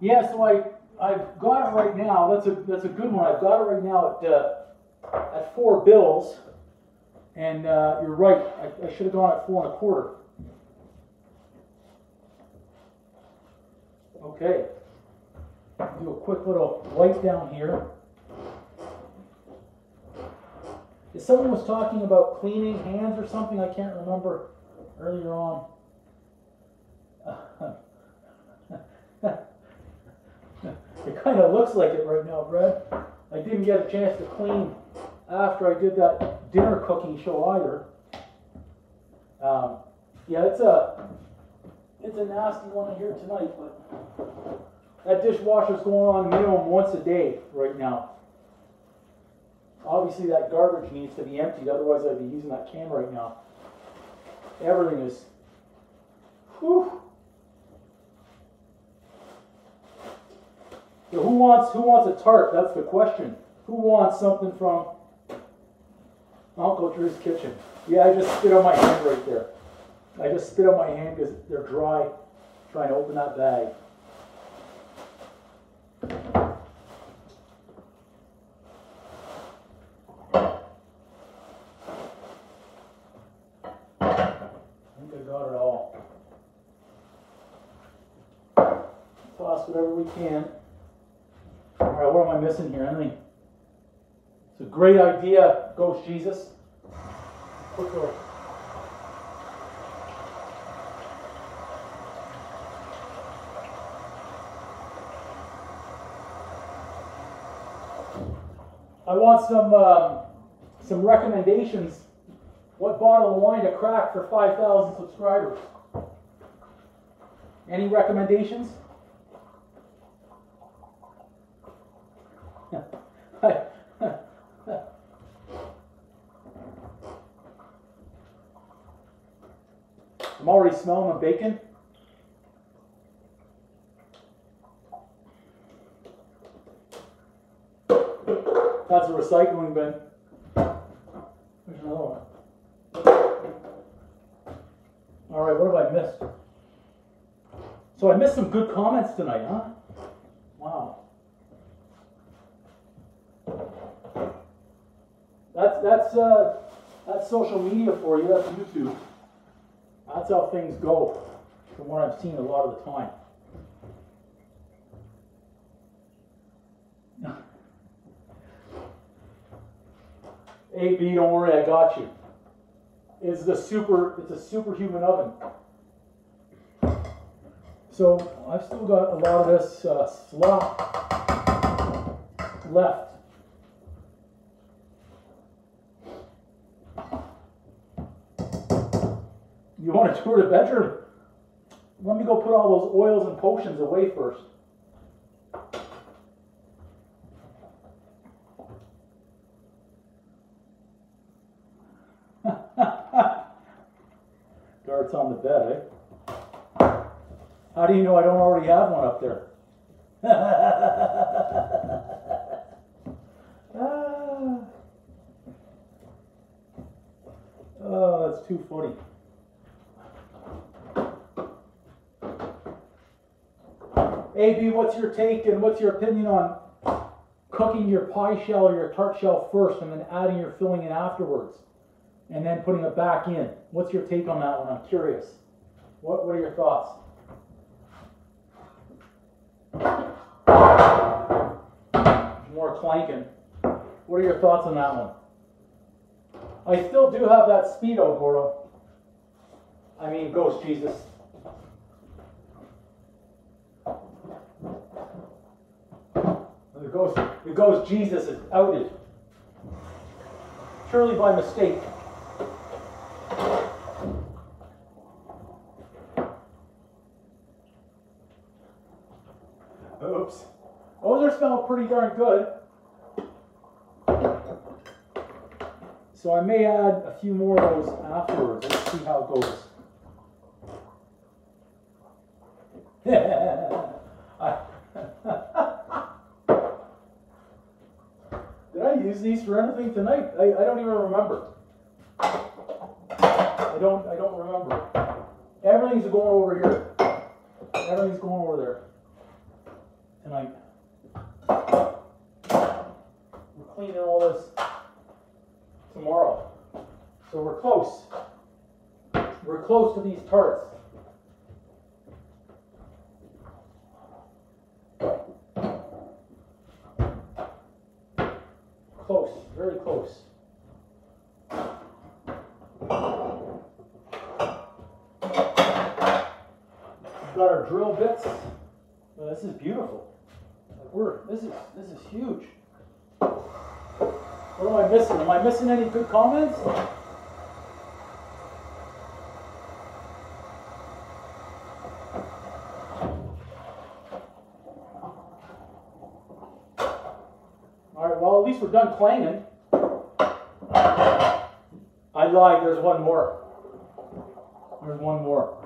Yeah, so I I've got it right now. That's a that's a good one. I've got it right now at uh, at four bills, and uh, you're right. I, I should have gone at four and a quarter. Okay. Do a quick little wipe down here. If someone was talking about cleaning hands or something, I can't remember earlier on. It kind of looks like it right now, Brad. I didn't get a chance to clean after I did that dinner cooking show either. Um, yeah, it's a it's a nasty one here tonight, but that dishwasher's going on minimum once a day right now. Obviously, that garbage needs to be emptied, otherwise I'd be using that can right now. Everything is, whew. So who wants who wants a tart? That's the question. Who wants something from Uncle Drew's kitchen? Yeah, I just spit on my hand right there. I just spit on my hand because they're dry trying to open that bag. I think I got it all. Toss whatever we can. I missing here? Anything? It's a great idea, Ghost Jesus. Quick little- I want some um, some recommendations. What bottle of wine to crack for 5,000 subscribers? Any recommendations? I'm already smelling the bacon. That's a recycling bin. There's another one. All right, what have I missed? So I missed some good comments tonight, huh? Wow. That's that's uh, that's social media for you. That's YouTube. That's how things go, from what I've seen a lot of the time. AB, don't worry, I got you. It's the super. It's a superhuman oven. So I've still got a lot of this uh, slop left. You want to tour the bedroom? Let me go put all those oils and potions away first. Darts on the bed, eh? How do you know I don't already have one up there? Ah. Oh, that's too funny. AB, what's your take and what's your opinion on cooking your pie shell or your tart shell first and then adding your filling in afterwards and then putting it back in? What's your take on that one? I'm curious. What, what are your thoughts? More clanking. What are your thoughts on that one? I still do have that Speedo, Gordo. I mean, Ghost Jesus. The ghost, the ghost Jesus is outed. Surely by mistake. Oops. Oh, those are smell pretty darn good. So I may add a few more of those afterwards. Let's see how it goes. I- Did I use these for anything tonight? I, I don't even remember. I don't I don't remember. Everything's going over here. Everything's going over there tonight. We're cleaning all this tomorrow. So we're close. We're close to these tarts. Close, very close. We've got our drill bits. This is beautiful. Like we're this is this is huge. What am I missing? Am I missing any good comments? All we're done clanging. I lied, there's one more. There's one more.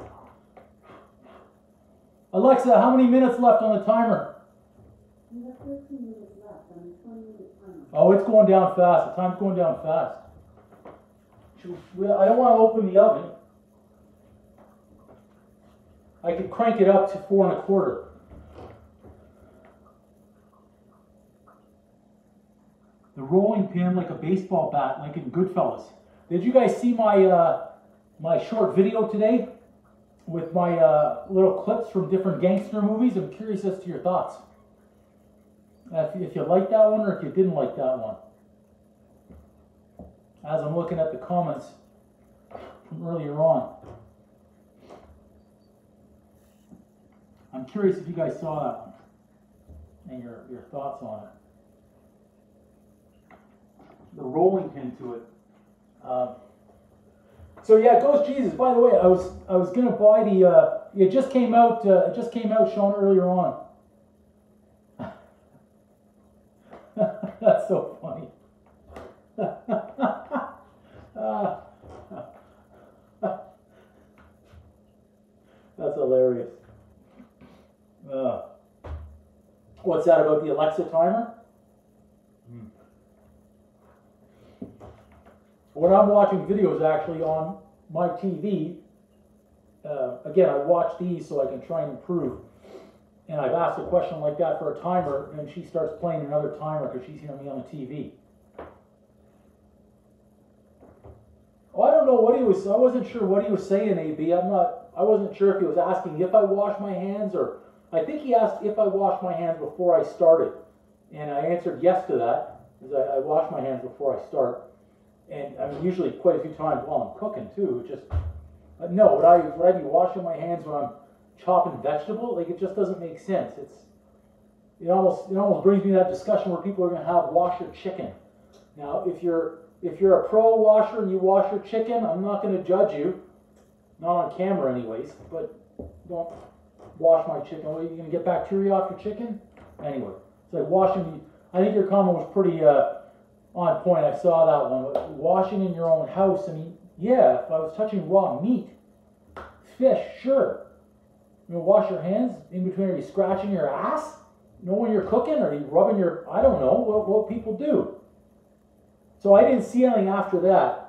Alexa, how many minutes left on the timer? You have minutes left on the twenty minute timer. Oh, it's going down fast. The time's going down fast. We- I don't want to open the oven. I could crank it up to four and a quarter. The rolling pin like a baseball bat, like in Goodfellas. Did you guys see my uh, my short video today with my uh, little clips from different gangster movies. I'm curious as to your thoughts. If, if you like that one or if you didn't like that one. As I'm looking at the comments from earlier on. I'm curious if you guys saw that one and your, your thoughts on it. The rolling pin to it. Uh, so yeah, Ghost Jesus. By the way, I was I was gonna buy the. Uh, it just came out. Uh, it just came out, Sean, earlier on. That's so funny. That's hilarious. Uh, what's that about the Alexa timer? When I'm watching videos actually on my TV, uh, again, I watch these so I can try and improve. And I've asked a question like that for a timer, and she starts playing another timer because she's hearing me on the TV. Oh, I don't know what he was. I wasn't sure what he was saying, AB. I'm not. I wasn't sure if he was asking if I wash my hands, or I think he asked if I wash my hands before I started, and I answered yes to that, because I, I wash my hands before I start, and I mean usually quite a few times while I'm cooking too. Just no. Would I would I be washing my hands when I'm chopping vegetable? Like it just doesn't make sense. It's it almost it almost brings me to that discussion where people are going to have wash your chicken. Now, if you're if you're a pro washer and you wash your chicken, I'm not going to judge you. Not on camera, anyways. But don't wash my chicken. Are you going to get bacteria off your chicken? Anyway, it's like washing. I think your comment was pretty uh, on point. I saw that one. Washing in your own house. I mean, yeah, if I was touching raw meat, fish, sure. You know, wash your hands in between. Are you scratching your ass? You know when you're cooking? Are you rubbing your? I don't know what, what people do. So I didn't see anything after that.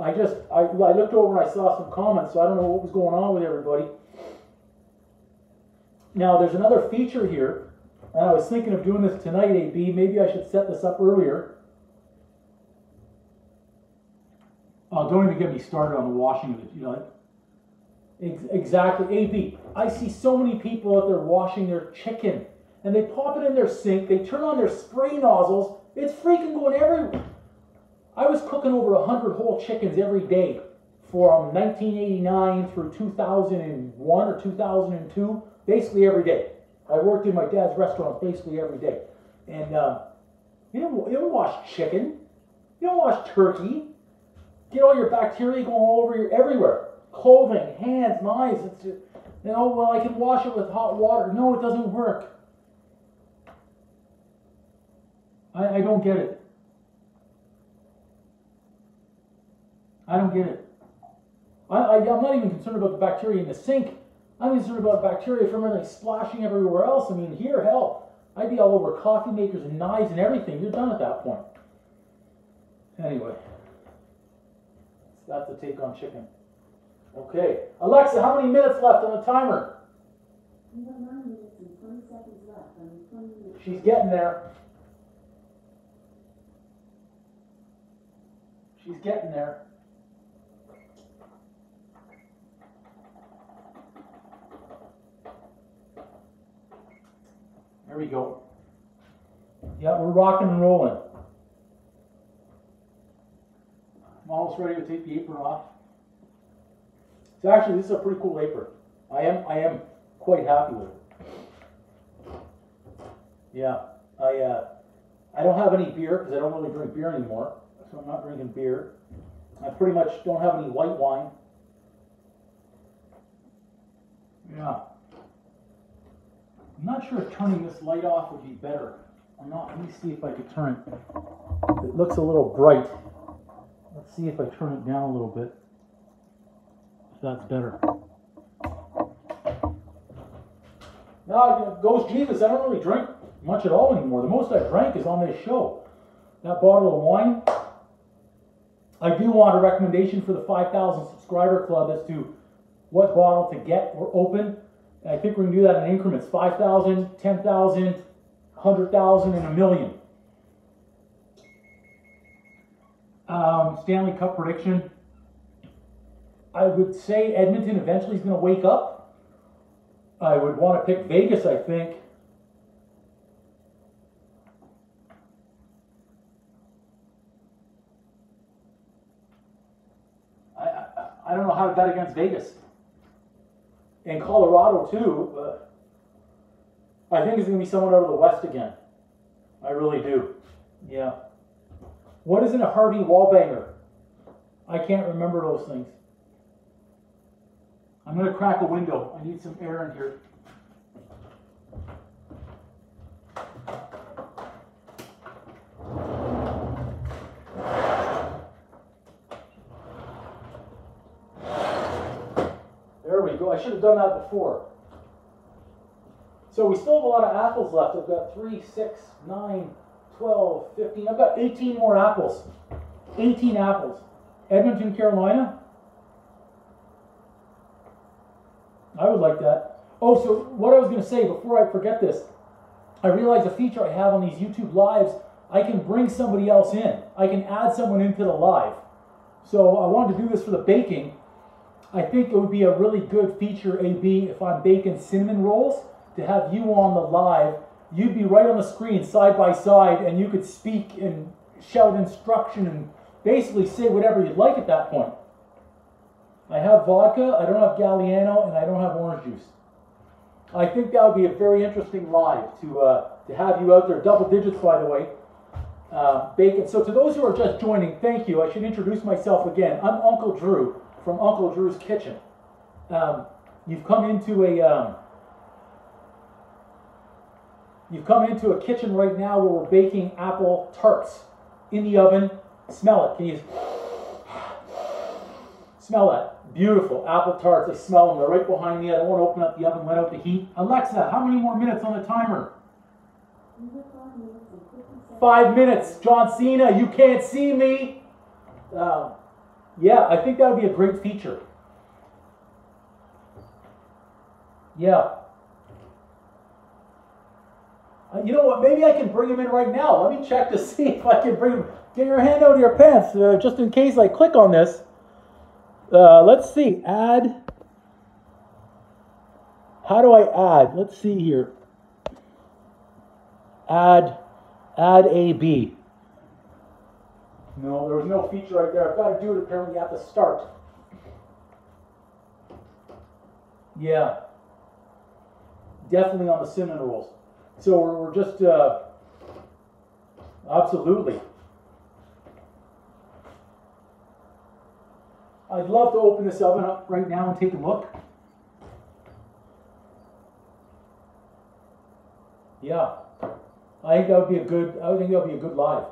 I just, I, I looked over and I saw some comments, so I don't know what was going on with everybody. Now, there's another feature here, and I was thinking of doing this tonight, AB. Maybe I should set this up earlier. Oh, don't even get me started on the washing of it, you know. Ex- exactly, AB. I see so many people out there washing their chicken, and they pop it in their sink, they turn on their spray nozzles, it's freaking going everywhere. I was cooking over 100 whole chickens every day from 1989 through 2001 or 2002, basically every day. I worked in my dad's restaurant basically every day. And uh, you, don't, you don't wash chicken, you don't wash turkey. Get all your bacteria going all over your everywhere. Clothing, hands, knives. It's just, you know, well, I can wash it with hot water. No, it doesn't work. I, I don't get it. I don't get it. I, I, I'm not even concerned about the bacteria in the sink. I'm concerned about bacteria from everything splashing everywhere else. I mean, here, hell, I'd be all over coffee makers and knives and everything. You're done at that point. Anyway, that's the take on chicken. Okay, Alexa, how many minutes left on the timer? You have nine minutes and twenty seconds left, I mean, twenty minutes. She's getting there. She's getting there. There we go. Yeah, we're rocking and rolling. I'm almost ready to take the apron off. So actually, this is a pretty cool apron. I am I am quite happy with it. Yeah, I uh, I don't have any beer because I don't really drink beer anymore, so I'm not drinking beer. I pretty much don't have any white wine. Yeah. I'm not sure if turning this light off would be better. I'm not. Let me see if I could turn it. It looks a little bright. Let's see if I turn it down a little bit. If that's better. Now, Ghost Jesus. I don't really drink much at all anymore. The most I drank is on this show. That bottle of wine. I do want a recommendation for the 5,000 subscriber club as to what bottle to get or open. And I think we can do that in increments 5,000, 10,000, 100,000, and a million. Um, Stanley Cup prediction. I would say Edmonton eventually is going to wake up. I would want to pick Vegas, I think. I, I, I don't know how to bet against Vegas. And Colorado, too, I think it's going to be someone out of the West again. I really do. Yeah. What isn't a Harvey Wallbanger? I can't remember those things. I'm gonna crack a window. I need some air in here. There we go. I should have done that before. So we still have a lot of apples left. I've got three, six, nine, 12, 15. I've got 18 more apples. 18 apples. Edmonton, Carolina. I would like that. Oh, so what I was going to say before I forget this, I realized a feature I have on these YouTube lives, I can bring somebody else in. I can add someone into the live. So I wanted to do this for the baking. I think it would be a really good feature, AB, if I'm baking cinnamon rolls, to have you on the live. You'd be right on the screen, side by side, and you could speak and shout instruction and basically say whatever you'd like at that point. I have vodka, I don't have Galliano, and I don't have orange juice. I think that would be a very interesting live to uh, to have you out there, double digits by the way. Uh, bacon. So to those who are just joining, thank you. I should introduce myself again. I'm Uncle Drew from Uncle Drew's Kitchen. Um, you've come into a um, you've come into a kitchen right now where we're baking apple tarts in the oven. Smell it. Can you smell that? Beautiful apple tarts. I smell them. They're right behind me. I don't want to open up the oven, let out the heat. Alexa, how many more minutes on the timer? Five minutes. John Cena, you can't see me. Um, yeah, I think that would be a great feature. Yeah. Uh, you know what? Maybe I can bring him in right now. Let me check to see if I can bring him. Get your hand out of your pants, uh, just in case I click on this. Uh, let's see. Add. How do I add? Let's see here. Add. Add AB. No, there was no feature right there. I've got to do it apparently at the start. Yeah. Definitely on the cinnamon rolls. So we're, we're just, uh, absolutely. I'd love to open this oven up right now and take a look. Yeah. I think that would be a good, I think that would be a good live.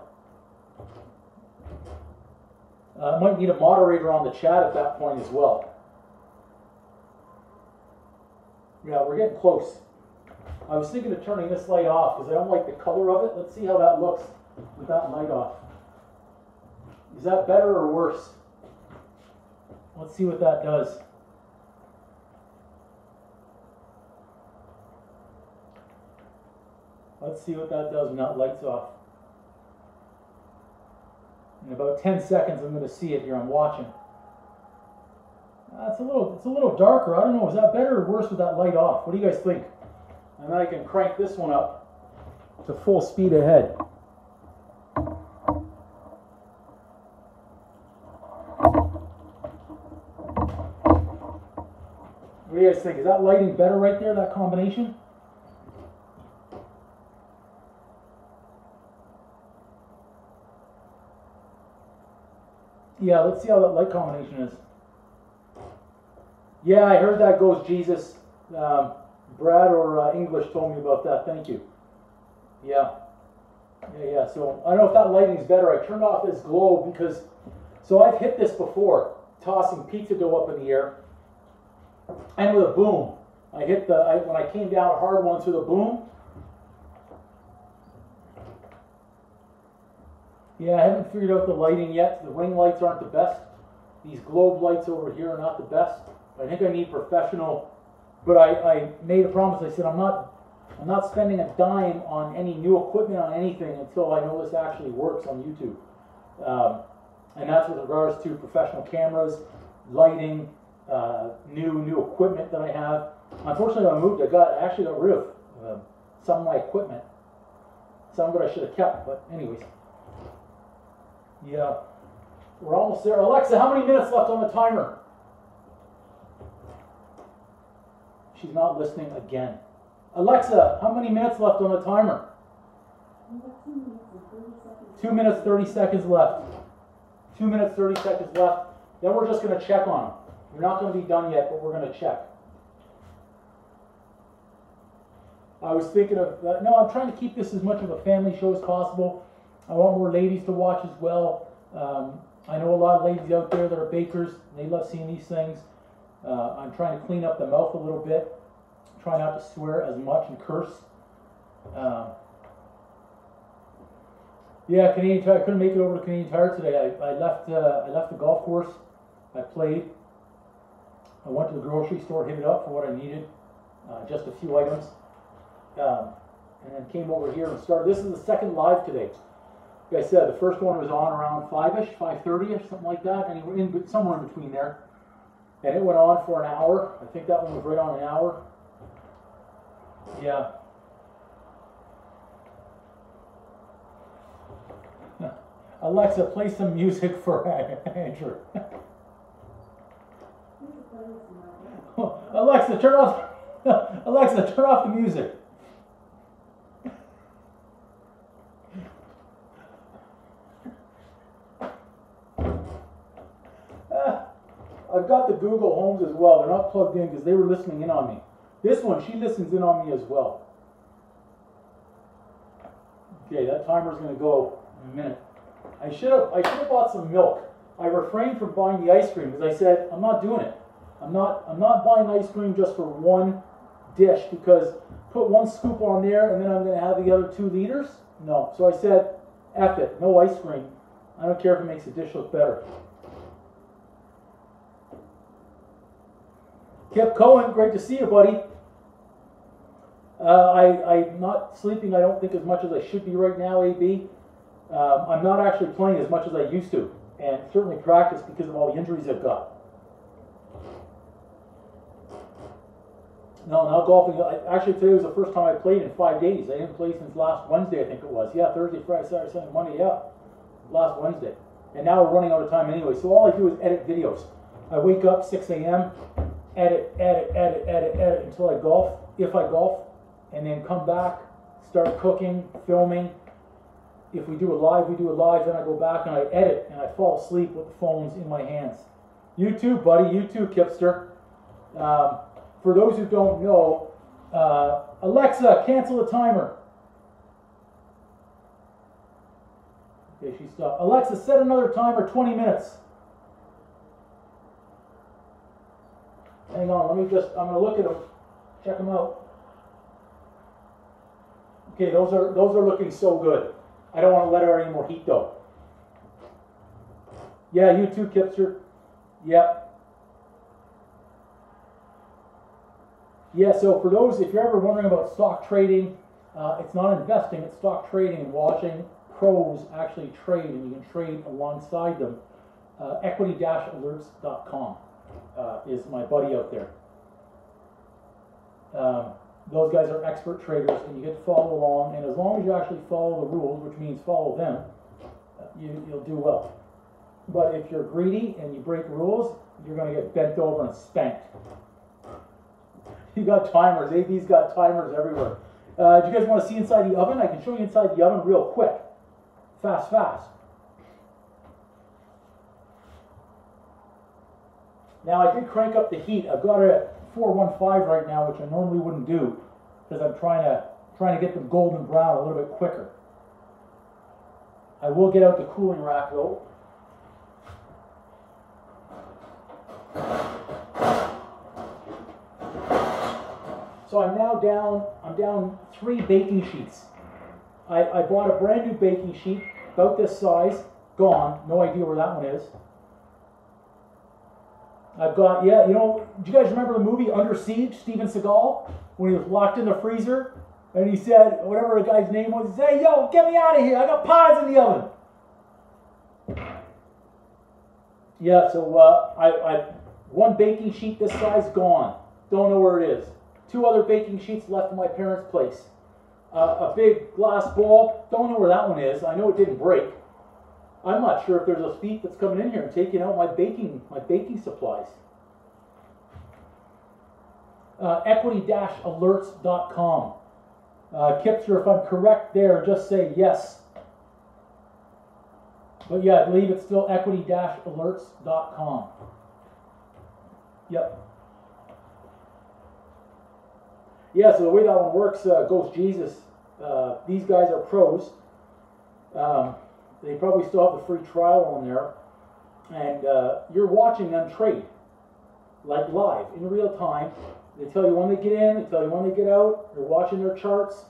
Uh, might need a moderator on the chat at that point as well. Yeah, we're getting close. I was thinking of turning this light off because I don't like the color of it. Let's see how that looks with that light off. Is that better or worse? Let's see what that does. Let's see what that does when that light's off. In about 10 seconds, I'm going to see it here. I'm watching. It's a little, it's a little darker. I don't know. Is that better or worse with that light off? What do you guys think? And then I can crank this one up to full speed ahead. What do you guys think? Is that lighting better right there? That combination? Yeah, let's see how that light combination is. Yeah, I heard that Ghost Jesus. Um, Brad or uh, English told me about that. Thank you. Yeah. Yeah, yeah. So I don't know if that lighting is better. I turned off this globe because, so I've hit this before, tossing pizza dough up in the air, and with a boom. I hit the, I, when I came down hard once with a boom. Yeah, I haven't figured out the lighting yet. The ring lights aren't the best. These globe lights over here are not the best. I think I need professional, but I, I made a promise. I said I'm not I'm not spending a dime on any new equipment on anything until I know this actually works on YouTube. Um, and that's with regards to professional cameras lighting, uh, new new equipment that I have. Unfortunately, I moved, I got I actually got rid of uh, some of my equipment. Some of it I should have kept, but anyways. Yeah, we're almost there. Alexa, how many minutes left on the timer? She's not listening again. Alexa, how many minutes left on the timer? Two minutes thirty seconds. Two minutes, 30 seconds left. Two minutes, 30 seconds left. Then we're just going to check on them. We're not going to be done yet, but we're going to check. I was thinking of, uh, no, I'm trying to keep this as much of a family show as possible. I want more ladies to watch as well. Um, I know a lot of ladies out there that are bakers, they love seeing these things. Uh, I'm trying to clean up the mouth a little bit, try not to swear as much and curse. Um, yeah, Canadian Tire. I couldn't make it over to Canadian Tire today. I, I left. Uh, I left the golf course. I played. I went to the grocery store, hit it up for what I needed, uh, just a few items, um, and then came over here and started. This is the second live today. Like I said, the first one was on around five-ish, five thirty-ish, something like that, and in somewhere in between there. And it went on for an hour. I think that one was right on an hour. Yeah. Alexa, play some music for Andrew. Who's the playlist in my room? Alexa, turn off. Alexa, turn off the music. Ah, I've got the Google Homes as well. They're not plugged in because they were listening in on me. This one, she listens in on me as well. Okay, that timer's gonna go in a minute. I should have I should have bought some milk. I refrained from buying the ice cream because I said I'm not doing it. I'm not I'm not buying ice cream just for one dish because put one scoop on there and then I'm gonna have the other two liters. No. So I said, F it, no ice cream. I don't care if it makes the dish look better. Kip Cohen, great to see you, buddy. Uh, I, I'm not sleeping, I don't think, as much as I should be right now, AB. Um, I'm not actually playing as much as I used to, and certainly practice because of all the injuries I've got. No, now golfing. I, actually, today was the first time I played in five days. I didn't play since last Wednesday, I think it was. Yeah, Thursday, Friday, Saturday, Sunday, Monday. Yeah, last Wednesday. And now we're running out of time anyway. So all I do is edit videos. I wake up 6 a.m., edit, edit, edit, edit, edit until I golf, if I golf, and then come back, start cooking, filming. If we do a live, we do a live. Then I go back and I edit, and I fall asleep with the phones in my hands. You too, buddy. You too, Kipster. Um, for those who don't know, uh, Alexa, cancel the timer. Okay, she stopped. Alexa, set another timer, 20 minutes. Hang on, let me just, I'm gonna look at them, check them out. Okay, those are, those are looking so good. I don't wanna let her any more heat though. Yeah, you too, Kipster. Yep. Yeah, so for those, if you're ever wondering about stock trading, uh, it's not investing, it's stock trading and watching pros actually trade and you can trade alongside them. Uh, equity-alerts.com uh, is my buddy out there. Um, those guys are expert traders and you get to follow along and as long as you actually follow the rules, which means follow them, uh, you, you'll do well. But if you're greedy and you break rules, you're gonna get bent over and spanked. You got timers. AB's got timers everywhere. Uh, do you guys want to see inside the oven? I can show you inside the oven real quick. Fast, fast. Now I did crank up the heat. I've got it at 415 right now, which I normally wouldn't do because I'm trying to trying to get them golden brown a little bit quicker. I will get out the cooling rack though. So I'm now down, I'm down three baking sheets. I, I bought a brand new baking sheet, about this size, gone, no idea where that one is. I've got, yeah, you know, do you guys remember the movie Under Siege, Steven Seagal? When he was locked in the freezer? And he said, whatever the guy's name was, he said, hey, yo, get me out of here, I got pies in the oven. Yeah, so uh, I, I one baking sheet this size gone. Don't know where it is. Two other baking sheets left in my parents' place. Uh, a big glass bowl. Don't know where that one is. I know it didn't break. I'm not sure if there's a thief that's coming in here and taking out my baking my baking supplies. Uh, equity-alerts.com. Uh, Kipster, if I'm correct there, just say yes. But yeah, I believe it's still equity-alerts.com. Yep. Yeah, so the way that one works, uh, Ghost Jesus, uh, these guys are pros. Um, they probably still have the free trial on there. And uh, you're watching them trade, like live, in real time. They tell you when they get in, they tell you when they get out. You're watching their charts.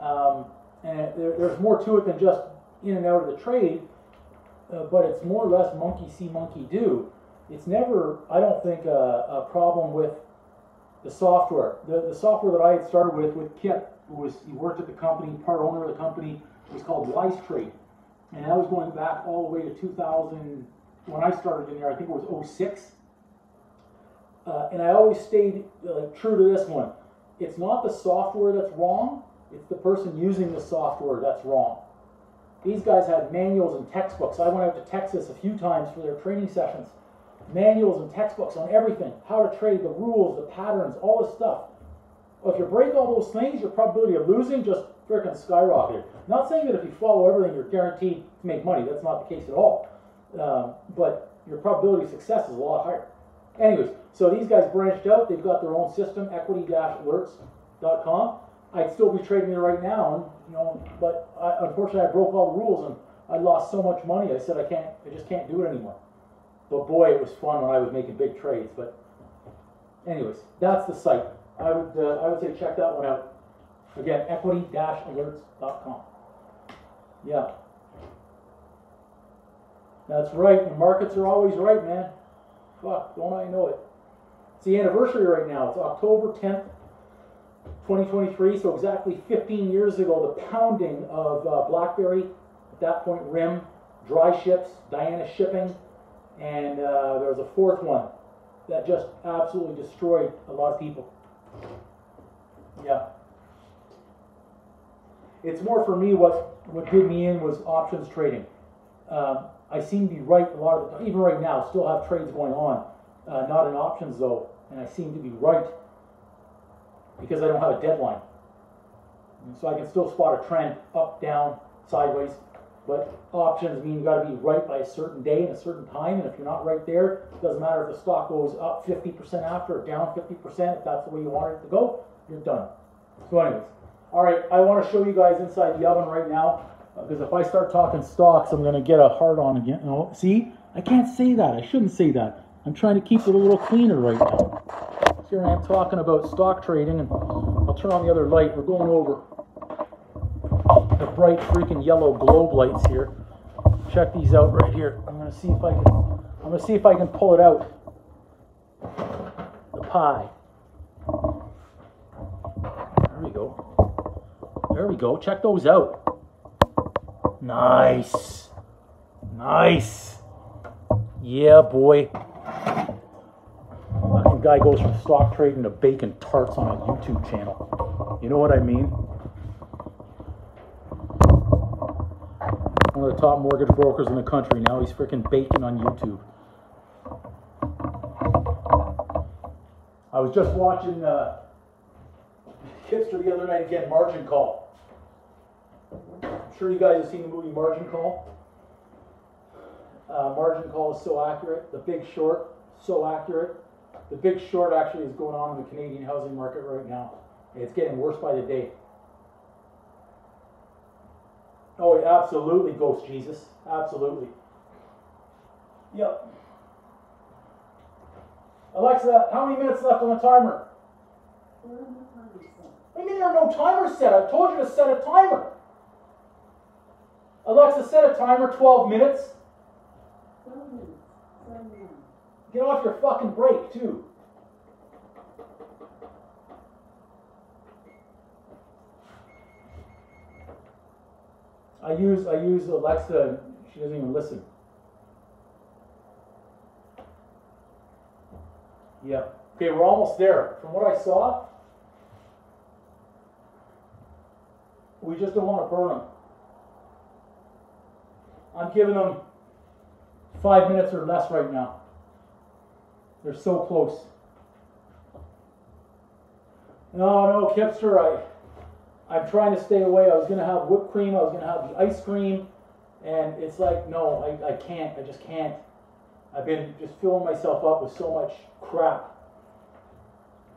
Um, and there, there's more to it than just in and out of the trade, uh, but it's more or less monkey see, monkey do. It's never, I don't think, a, a problem with the software. The, the software that I had started with, with Kip, who was, he worked at the company, part owner of the company, was called Wise Trade. And that was going back all the way to 2000, when I started in there, I think it was 06. Uh, and I always stayed uh, true to this one. It's not the software that's wrong, it's the person using the software that's wrong. These guys had manuals and textbooks. I went out to Texas a few times for their training sessions. Manuals and textbooks on everything how to trade, the rules, the patterns, all this stuff. Well, if you break all those things, your probability of losing just freaking skyrocketed. Not saying that if you follow everything, you're guaranteed to make money. That's not the case at all. Um, but your probability of success is a lot higher. Anyways, so these guys branched out. They've got their own system, equity-alerts.com. I'd still be trading there right now, and, you know, but I, unfortunately I broke all the rules and I lost so much money. I said I can't, I just can't do it anymore. But boy, it was fun when I was making big trades. But anyways, that's the site. I would, uh, I would say check that one out. Again, equity-alerts.com. Yeah. That's right. The markets are always right, man. Fuck, don't I know it? It's the anniversary right now. It's October 10th, 2023. So exactly 15 years ago, the pounding of uh, BlackBerry, at that point RIM, DryShips, Diana Shipping, and uh, there was a fourth one that just absolutely destroyed a lot of people. Yeah. It's more for me what what did me in was options trading. Um, I seem to be right a lot of the time, even right now, still have trades going on, uh, not in options though, and I seem to be right because I don't have a deadline. And so I can still spot a trend up, down, sideways, but options mean you got to be right by a certain day and a certain time, and if you're not right there, it doesn't matter if the stock goes up 50% after or down 50%, if that's the way you want it to go, you're done. So anyways, all right, I want to show you guys inside the oven right now uh, because if I start talking stocks, I'm going to get a hard on again. No, see, I can't say that. I shouldn't say that. I'm trying to keep it a little cleaner right now. Here I am talking about stock trading, and I'll turn on the other light. We're going over the bright freaking yellow globe lights here. Check these out right here. I'm going to see if I can. I'm going to see if I can pull it out. The pie. There we go. There we go. Check those out. Nice. Nice. Yeah, boy. Fucking guy goes from stock trading to baking tarts on a YouTube channel. You know what I mean? One of the top mortgage brokers in the country. Now he's freaking baking on YouTube. I was just watching uh, Kipster the other night again, Margin Call. I'm sure you guys have seen the movie Margin Call. Uh, margin Call is so accurate. The Big Short, so accurate. The Big Short actually is going on in the Canadian housing market right now. It's getting worse by the day. Oh, it absolutely, Ghost Jesus. Absolutely. Yep. Alexa, how many minutes left on the timer? There are no. What do you mean there are no timers set? I told you to set a timer. Alexa, set a timer, 12 minutes. Twelve minutes, seven now. Get off your fucking break, too. I use I use Alexa she doesn't even listen. Yeah. Okay, we're almost there. From what I saw, we just don't want to burn them. I'm giving them five minutes or less right now. They're so close. No, no, Kipster, I, I'm trying to stay away. I was gonna have whipped cream. I was gonna have the ice cream, and it's like, no, I, I can't. I just can't. I've been just filling myself up with so much crap.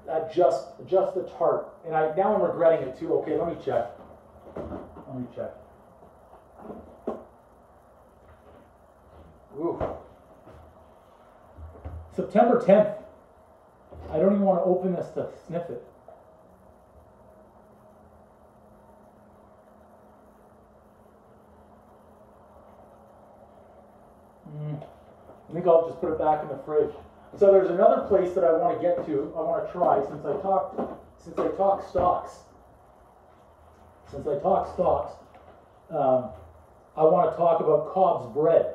That just, just the tart, and I now I'm regretting it too. Okay, let me check. Let me check. Ooh. September 10th. I don't even want to open this to sniff it. Mm, I think I'll just put it back in the fridge. So there's another place that I want to get to. I want to try since I talked since I talk stocks. Since I talk stocks, um, I want to talk about Cobb's bread.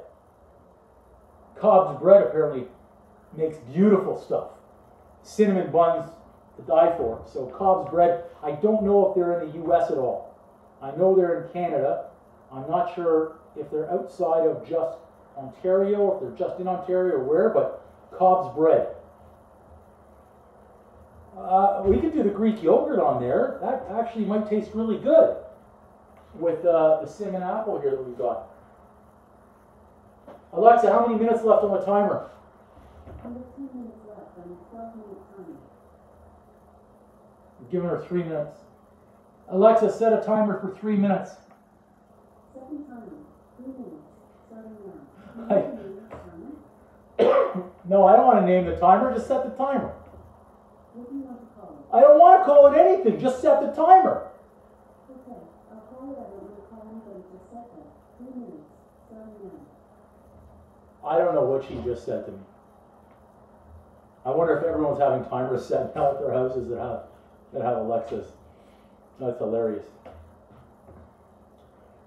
Cobb's bread apparently makes beautiful stuff. Cinnamon buns to die for. So Cobb's bread, I don't know if they're in the US at all. I know they're in Canada. I'm not sure if they're outside of just Ontario, if they're just in Ontario or where, but Cobb's bread. Uh, we could do the Greek yogurt on there. That actually might taste really good with uh, the cinnamon apple here that we've got. Alexa, how many minutes left on the timer? Under two minutes left giving her three minutes. Alexa, set a timer for three minutes. Second timer, three minutes. Minutes timer. No, I don't want to name the timer. Just set the timer. I don't want to call it anything. Just set the timer. Okay, I'll call it, I don't to call set that. Three minutes, starting now. I don't know what she just said to me. I wonder if everyone's having timers set now at their houses that have that have Alexas. That's hilarious.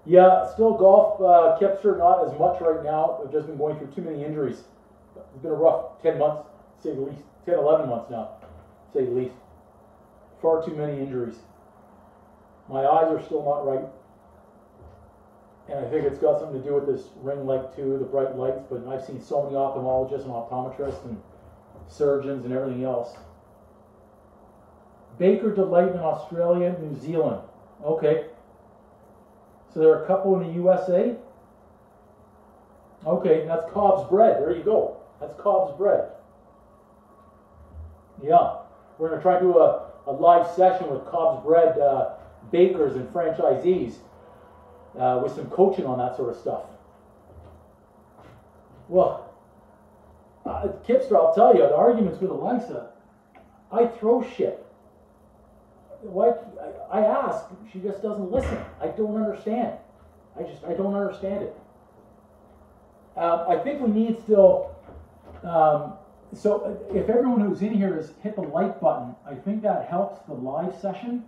Yeah, still golf. Uh, Kipster not as much right now. I've just been going through too many injuries. It's been a rough 10 months, say the least. 10, 11 months now, say the least. Far too many injuries. My eyes are still not right. And I think it's got something to do with this ring light too, the bright lights, but I've seen so many ophthalmologists and optometrists and surgeons and everything else. Baker Delight in Australia, New Zealand. Okay. So there are a couple in the USA. Okay, that's Cobb's bread. There you go. That's Cobb's bread. Yeah. We're going to try to do a, a live session with Cobb's bread uh, bakers and franchisees uh, with some coaching on that sort of stuff. Well, uh, Kipster, I'll tell you, the arguments with Alexa, I throw shit. Why? I, I ask, she just doesn't listen. I don't understand. I just, I don't understand it. Uh, I think we need still. Um, so if everyone who's in here has hit the like button, I think that helps the live session.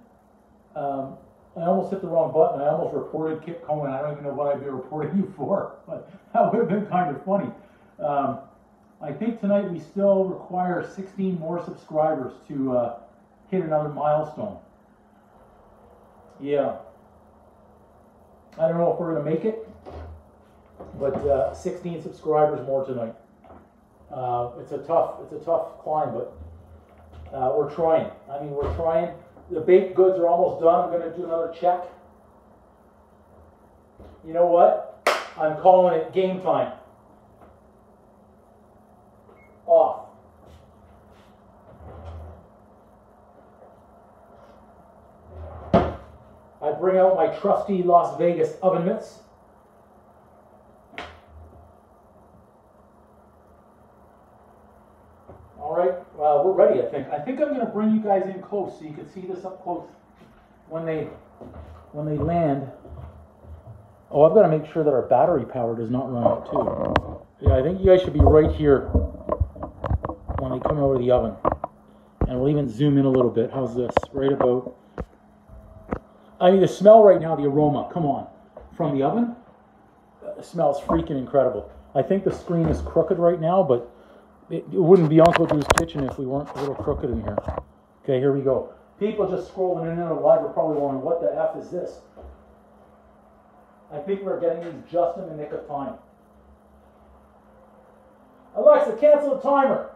Um, I almost hit the wrong button. I almost reported Kip Cohen. I don't even know what I'd be reporting you for, but that would have been kind of funny. Um, I think tonight we still require 16 more subscribers to uh, hit another milestone. Yeah. I don't know if we're going to make it, but uh, 16 subscribers more tonight. Uh, it's a tough, it's a tough climb, but uh, we're trying. I mean, we're trying. The baked goods are almost done. I'm going to do another check. You know what? I'm calling it game time. Off. I bring out my trusty Las Vegas oven mitts. All well, we're ready, I think. I think I'm gonna bring you guys in close so you can see this up close when they, when they land. Oh, I've gotta make sure that our battery power does not run out too. Yeah, I think you guys should be right here when they come over the oven. And we'll even zoom in a little bit. How's this? Right about. I mean, the smell right now, the aroma, come on, from the oven, uh, smells freaking incredible. I think the screen is crooked right now, but it, it wouldn't be Uncle Drew's kitchen if we weren't a little crooked in here. Okay, here we go. People just scrolling in and out of live are probably wondering, what the F is this? I think we're getting these just in the nick of time. Alexa, cancel the timer.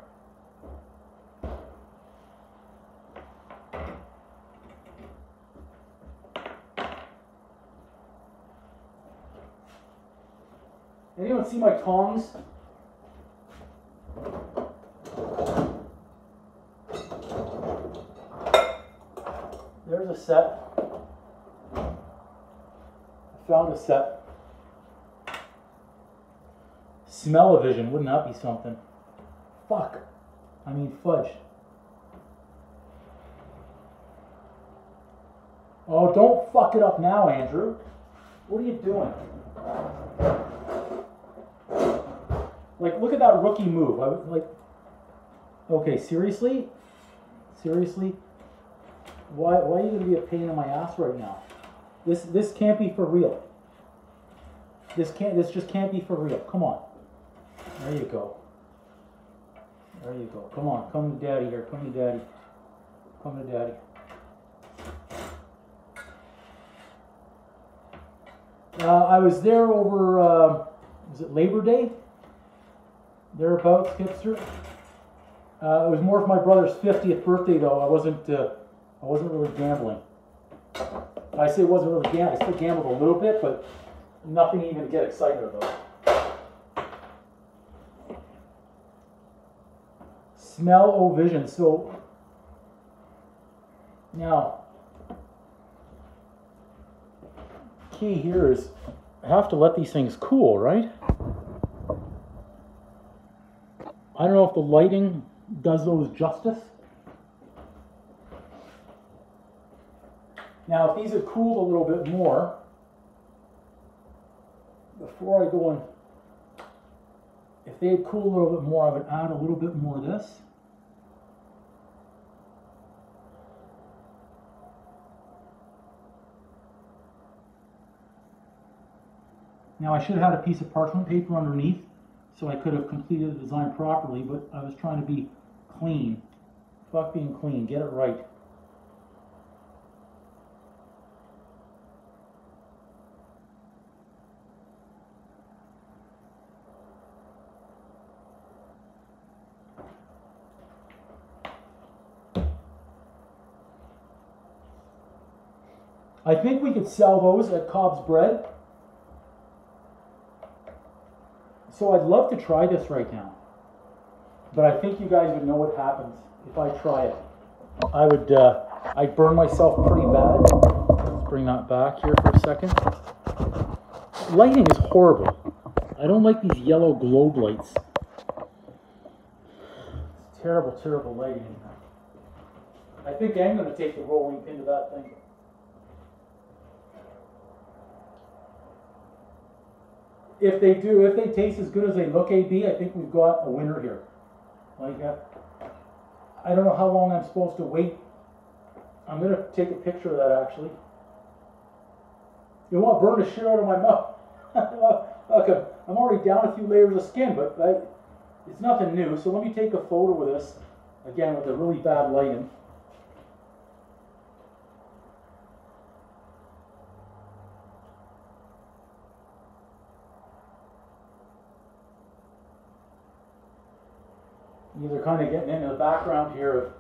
Anyone see my tongs? A set. I found a set. Smell-o-vision, wouldn't that be something? Fuck. I mean fudge. Oh, don't fuck it up now, Andrew. What are you doing? Like, look at that rookie move. I like, okay, seriously? Seriously? Why, why are you gonna be a pain in my ass right now? This, this can't be for real. This can't, this just can't be for real. Come on. There you go. There you go. Come on, come to daddy here. Come to daddy. Come to daddy. Uh, I was there over, uh, was it Labor Day? Thereabouts, Kipster. Uh, it was more for my brother's 50th birthday, though. I wasn't, uh, I wasn't really gambling. I say it wasn't really gambling. I still gambled a little bit, but nothing even to get excited about. Smell o vision. So now, key here is I have to let these things cool, right? I don't know if the lighting does those justice. Now, if these had cooled a little bit more, before I go in, if they had cooled a little bit more, I would add a little bit more of this. Now, I should have had a piece of parchment paper underneath so I could have completed the design properly, but I was trying to be clean. Fuck being clean, get it right. I think we could sell those at Cobb's Bread. So I'd love to try this right now. But I think you guys would know what happens if I try it. I would, uh, I'd burn myself pretty bad. Let's bring that back here for a second. Lighting is horrible. I don't like these yellow globe lights. It's terrible, terrible lighting. I think I'm gonna take the rolling pin to that thing. If they do, if they taste as good as they look, AB, I think we've got a winner here. Like, uh, I don't know how long I'm supposed to wait. I'm gonna take a picture of that actually. You won't burn the shit out of my mouth. Look, I'm already down a few layers of skin, but I, it's nothing new. So let me take a photo of this again with the really bad lighting. These are kind of getting into the background here of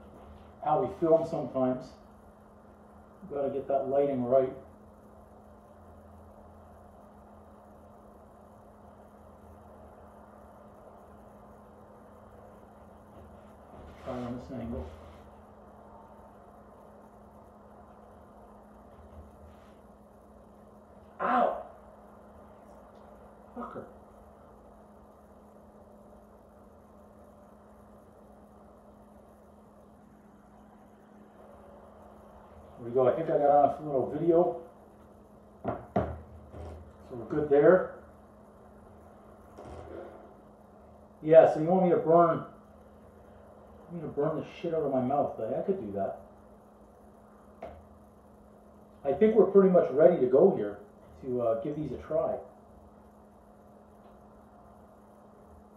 how we film sometimes. We've Got to get that lighting right. Try on this angle. There go. I think I got on a little video. So we're good there. Yeah, so you want me to burn me to burn the shit out of my mouth. Like, I could do that. I think we're pretty much ready to go here to uh, give these a try.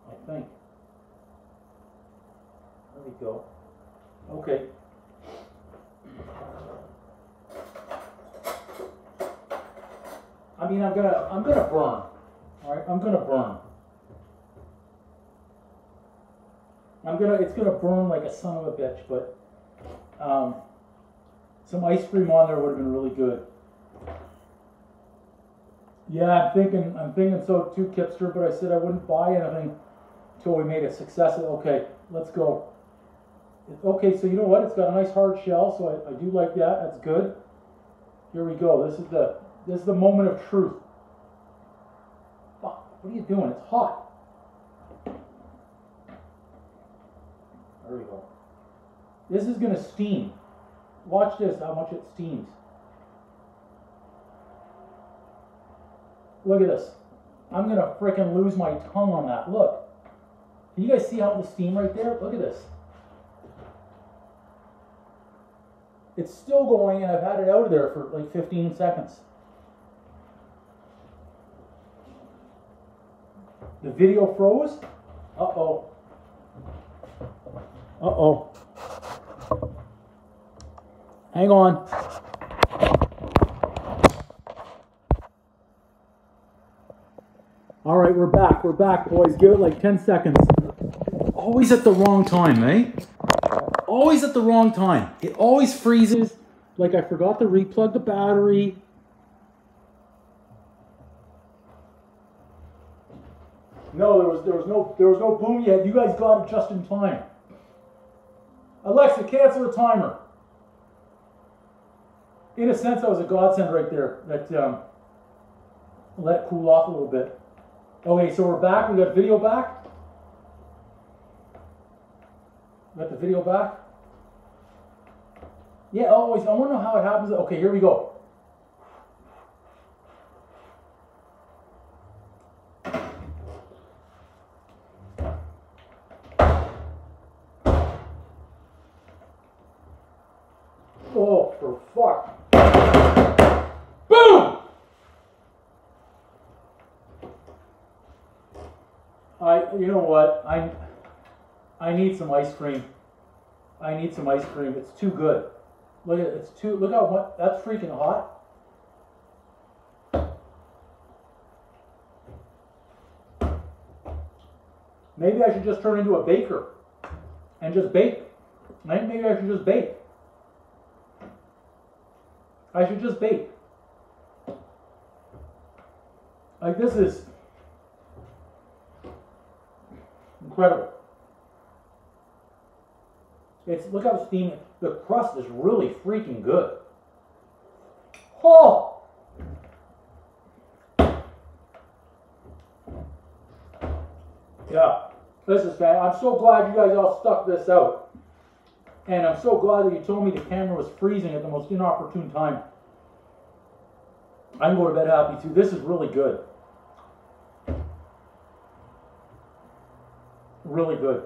I think. There we go. Okay. I mean, I'm gonna, I'm gonna burn. All right, I'm gonna burn. I'm gonna, it's gonna burn like a son of a bitch, but um, some ice cream on there would have been really good. Yeah, I'm thinking, I'm thinking so too, Kipster. But I said I wouldn't buy anything until we made a success. Okay, let's go. Okay, so you know what? It's got a nice hard shell, so I, I do like that. That's good. Here we go. This is the this is the moment of truth. Fuck! What are you doing? It's hot. There we go. This is gonna steam. Watch this. How much it steams. Look at this. I'm gonna freaking lose my tongue on that. Look. Can you guys see how the steam right there? Look at this. It's still going and I've had it out of there for like 15 seconds. The video froze? Uh-oh. Uh-oh. Hang on. All right, we're back. We're back, boys. Give it like 10 seconds. Always at the wrong time, eh? Always at the wrong time. It always freezes. Like I forgot to replug the battery. No, there was there was no there was no boom yet. You guys got it just in time. Alexa, cancel the timer. In a sense, that was a godsend right there. That um, let it cool off a little bit. Okay, so we're back. We got video back. Got the video back. Yeah, always. I want to know how it happens. Okay, here we go. Oh, for fuck. Boom! I, you know what? I, I need some ice cream. I need some ice cream. It's too good. Look at. It's too. Look how much. That's freaking hot. Maybe I should just turn into a baker and just bake. Maybe maybe I should just bake. I should just bake. Like this is incredible. It's look how steamy. The crust is really freaking good. Oh. Yeah, this is fan. I'm so glad you guys all stuck this out. And I'm so glad that you told me the camera was freezing at the most inopportune time. I can go to bed happy too. This is really good. Really good.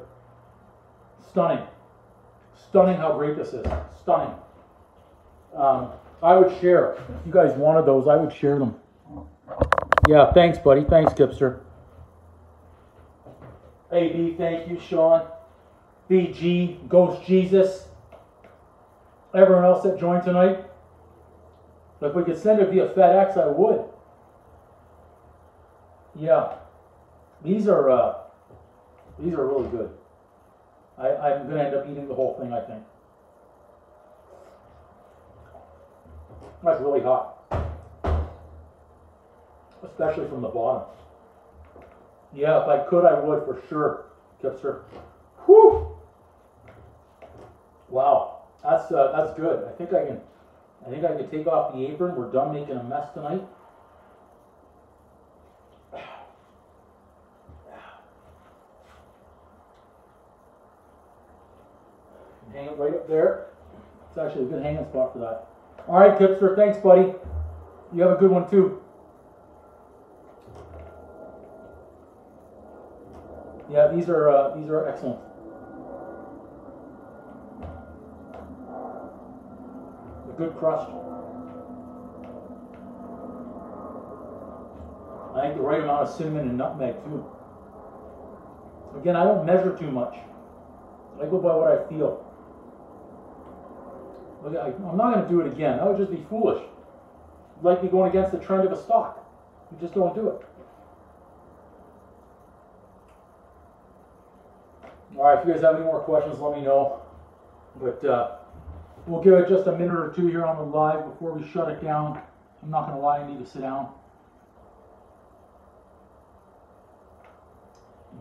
Stunning. Stunning how great this is. Stunning. Um, I would share. If you guys wanted those, I would share them. Yeah, thanks, buddy. Thanks, Kipster. AB, thank you, Sean. BG, Ghost Jesus. Everyone else that joined tonight. If we could send it via FedEx, I would. Yeah. These are uh, these are really good. I, I'm gonna end up eating the whole thing, I think. That's really hot. Especially from the bottom. Yeah, if I could, I would for sure, Kipster. Whew! Wow, that's uh, that's good. I think I can, I think I can take off the apron. We're done making a mess tonight. Hang it right there. It's actually a good hanging spot for that. All right, Kipster. Thanks, buddy. You have a good one too. Yeah, these are uh, these are excellent. A good crust. I think the right amount of cinnamon and nutmeg too. Again, I don't measure too much. I go by what I feel. I'm not going to do it again. That would just be foolish. Like me going against the trend of a stock. You just don't do it. All right, if you guys have any more questions, let me know. But uh, we'll give it just a minute or two here on the live before we shut it down. I'm not going to lie, I need to sit down.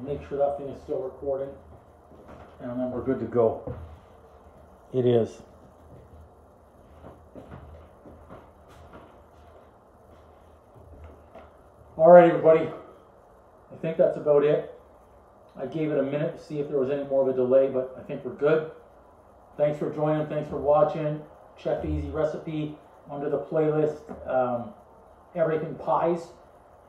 Make sure that thing is still recording. And then we're good to go. It is. All right, everybody. I think that's about it. I gave it a minute to see if there was any more of a delay, but I think we're good. Thanks for joining. Thanks for watching. Check the Easy recipe under the playlist. Um, everything pies,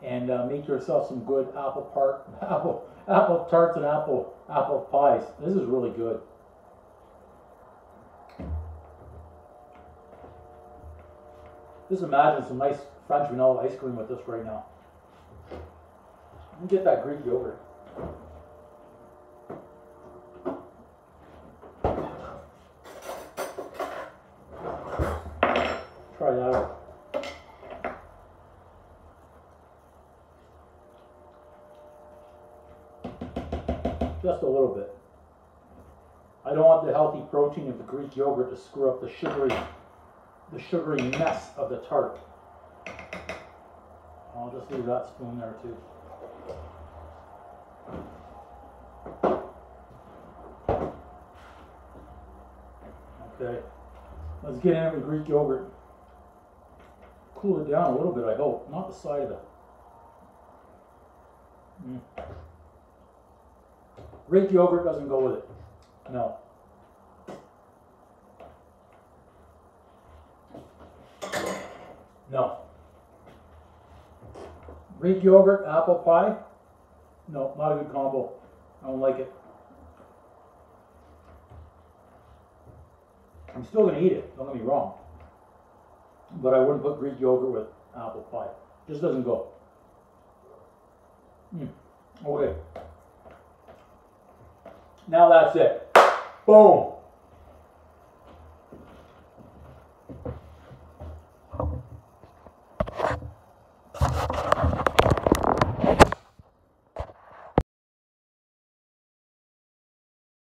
and uh, make yourself some good apple part apple apple tarts and apple apple pies. This is really good. Just imagine some nice French vanilla ice cream with this right now. Me get that Greek yogurt. Try that out. Just a little bit. I don't want the healthy protein of the Greek yogurt to screw up the sugary, the sugary mess of the tart. I'll just leave that spoon there too. Okay, let's get in with Greek yogurt. Cool it down a little bit, I hope, not the side of it. Mm. Greek yogurt doesn't go with it. No. No. Greek yogurt, apple pie? No, not a good combo. I don't like it. I'm still gonna eat it, don't get me wrong. But I wouldn't put Greek yogurt with apple pie. Just doesn't go. Mm. Okay. Now that's it. Boom.